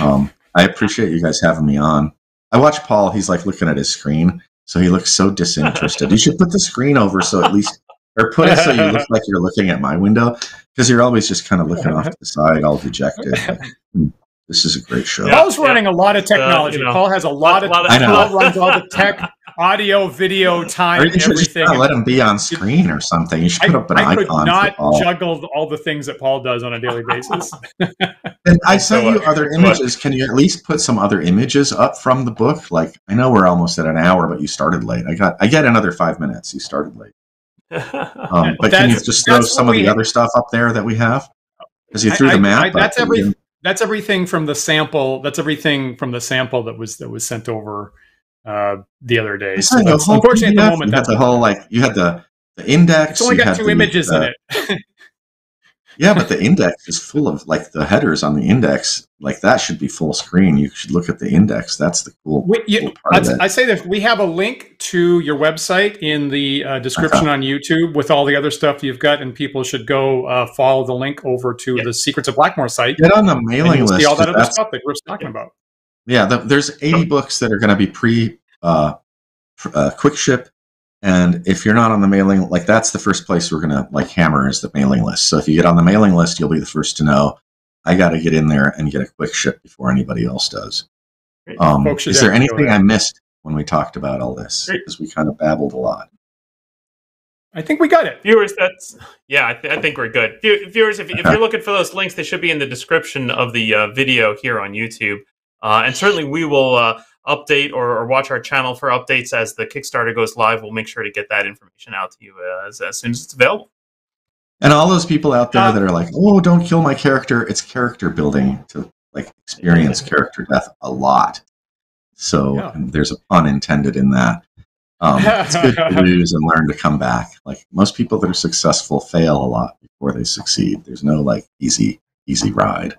um, I appreciate you guys having me on. I watch Paul. He's like looking at his screen, so he looks so disinterested. you should put the screen over so at least, or put it so you look *laughs* like you're looking at my window because you're always just kind of looking off to the side, all dejected. Hmm, this is a great show. Paul's yeah. running a lot of technology. Uh, you know, Paul has a lot, of. Lot of I know. Paul runs all the tech, audio, video, time, you everything. let him be on screen or something. You should put I, up an I icon. I could not juggle all the things that Paul does on a daily basis. *laughs* *laughs* and I sent you other images. Can you at least put some other images up from the book? Like I know we're almost at an hour, but you started late. I got I get another five minutes. You started late. Um, but can you just throw some of the other stuff up there that we have? Because you threw I, the map. I, that's every. That's everything from the sample. That's everything from the sample that was that was sent over uh, the other day. So unfortunately, at the moment, you had the whole like you had the the index. It's only got two the, images in it. *laughs* Yeah, but the index is full of like the headers on the index. Like that should be full screen. You should look at the index. That's the cool. We, you, cool I say that we have a link to your website in the uh, description on YouTube with all the other stuff you've got, and people should go uh, follow the link over to yeah. the Secrets of Blackmoor site. Get on the mailing list. See all that other stuff that Griff's talking about. Yeah, the, there's 80 books that are going to be pre uh, uh, quick ship and if you're not on the mailing, like that's the first place we're gonna like hammer is the mailing list. So if you get on the mailing list, you'll be the first to know. I got to get in there and get a quick ship before anybody else does. Um, is there anything I missed when we talked about all this? Because we kind of babbled a lot. I think we got it. Viewers, that's yeah. I, th- I think we're good. Viewers, if, if, you're looking for those links, they should be in the description of the uh, video here on YouTube. Uh, and certainly, we will. Uh, update or, or, watch our channel for updates as the Kickstarter goes live. We'll make sure to get that information out to you uh, as, as soon as it's available. And all those people out there that are like, "Oh, don't kill my character," it's character building to like experience character death a lot. So yeah. there's a pun intended in that. Um, it's good *laughs* to lose and learn to come back. Like most people that are successful fail a lot before they succeed. There's no like easy easy ride.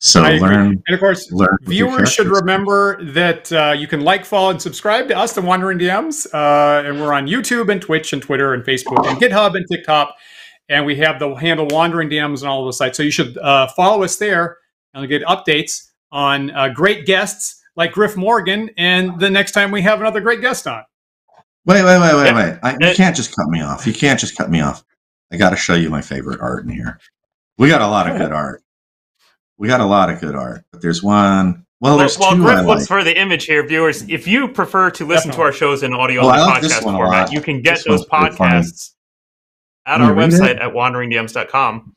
So I learn, agree. and of course, viewers should remember that uh, you can like, follow, and subscribe to us, the Wandering DMs, uh, and we're on YouTube and Twitch and Twitter and Facebook and GitHub and TikTok, and we have the handle Wandering DMs on all of the sites. So you should uh, follow us there and get updates on uh, great guests like Griff Morgan, and the next time we have another great guest on. Wait, wait, wait, wait, wait! I, you can't just cut me off. You can't just cut me off. I got to show you my favorite art in here. We got a lot of good art we got a lot of good art, but there's one. Well, there's well, two. Griff looks like. for the image here, viewers. If you prefer to listen Definitely. to our shows in audio well, like podcast format, you can get this those podcasts at our website at wanderingdms.com.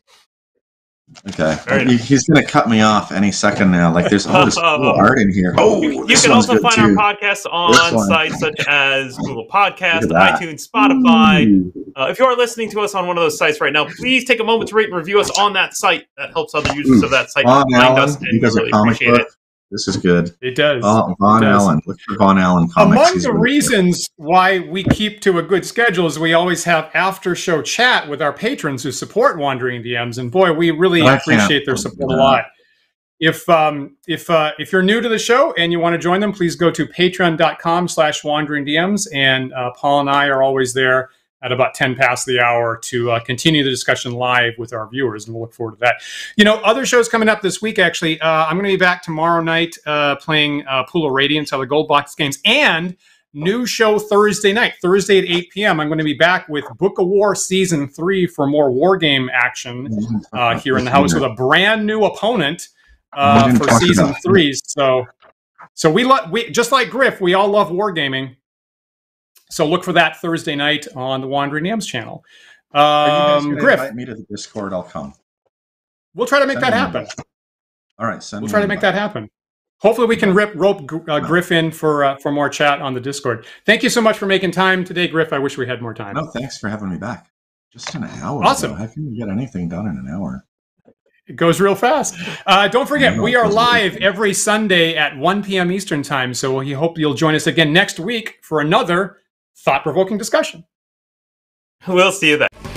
Okay. He, he's going to cut me off any second now. Like, there's all this cool *laughs* art in here. Oh, you can also find too. our podcasts on sites such as Google Podcasts, iTunes, Spotify. Uh, if you are listening to us on one of those sites right now, please take a moment to rate and review us on that site. That helps other users Ooh. of that site find us, and we really appreciate book. it. This is good. It does. Uh, Von it does. Allen. Look for Von Allen comics. Among He's the really reasons good. why we keep to a good schedule is we always have after show chat with our patrons who support Wandering DMs, and boy, we really I appreciate their support a lot. If um, if uh, if you're new to the show and you want to join them, please go to patreon.com/slash Wandering DMs, and uh, Paul and I are always there at about 10 past the hour to uh, continue the discussion live with our viewers, and we'll look forward to that. You know, other shows coming up this week, actually. Uh, I'm going to be back tomorrow night uh, playing uh, Pool of Radiance, of the Gold Box games, and new show Thursday night, Thursday at 8 p.m. I'm going to be back with Book of War Season 3 for more war game action uh, here in the house with a brand new opponent uh, for Season 3. So, so we, lo- we just like Griff, we all love wargaming. So look for that Thursday night on the Wandering DMs channel. Um, Griff, invite me to the Discord. I'll come. We'll try to make send that happen. All right, we'll try to make that happen. Hopefully, we can rip rope uh, Griff in for uh, for more chat on the Discord. Thank you so much for making time today, Griff. I wish we had more time. No, thanks for having me back. Just an hour. Awesome. How can you get anything done in an hour? It goes real fast. Uh, don't forget, we are live every Sunday at 1 p.m. Eastern Time. So we hope you'll join us again next week for another thought provoking discussion. We'll see you then.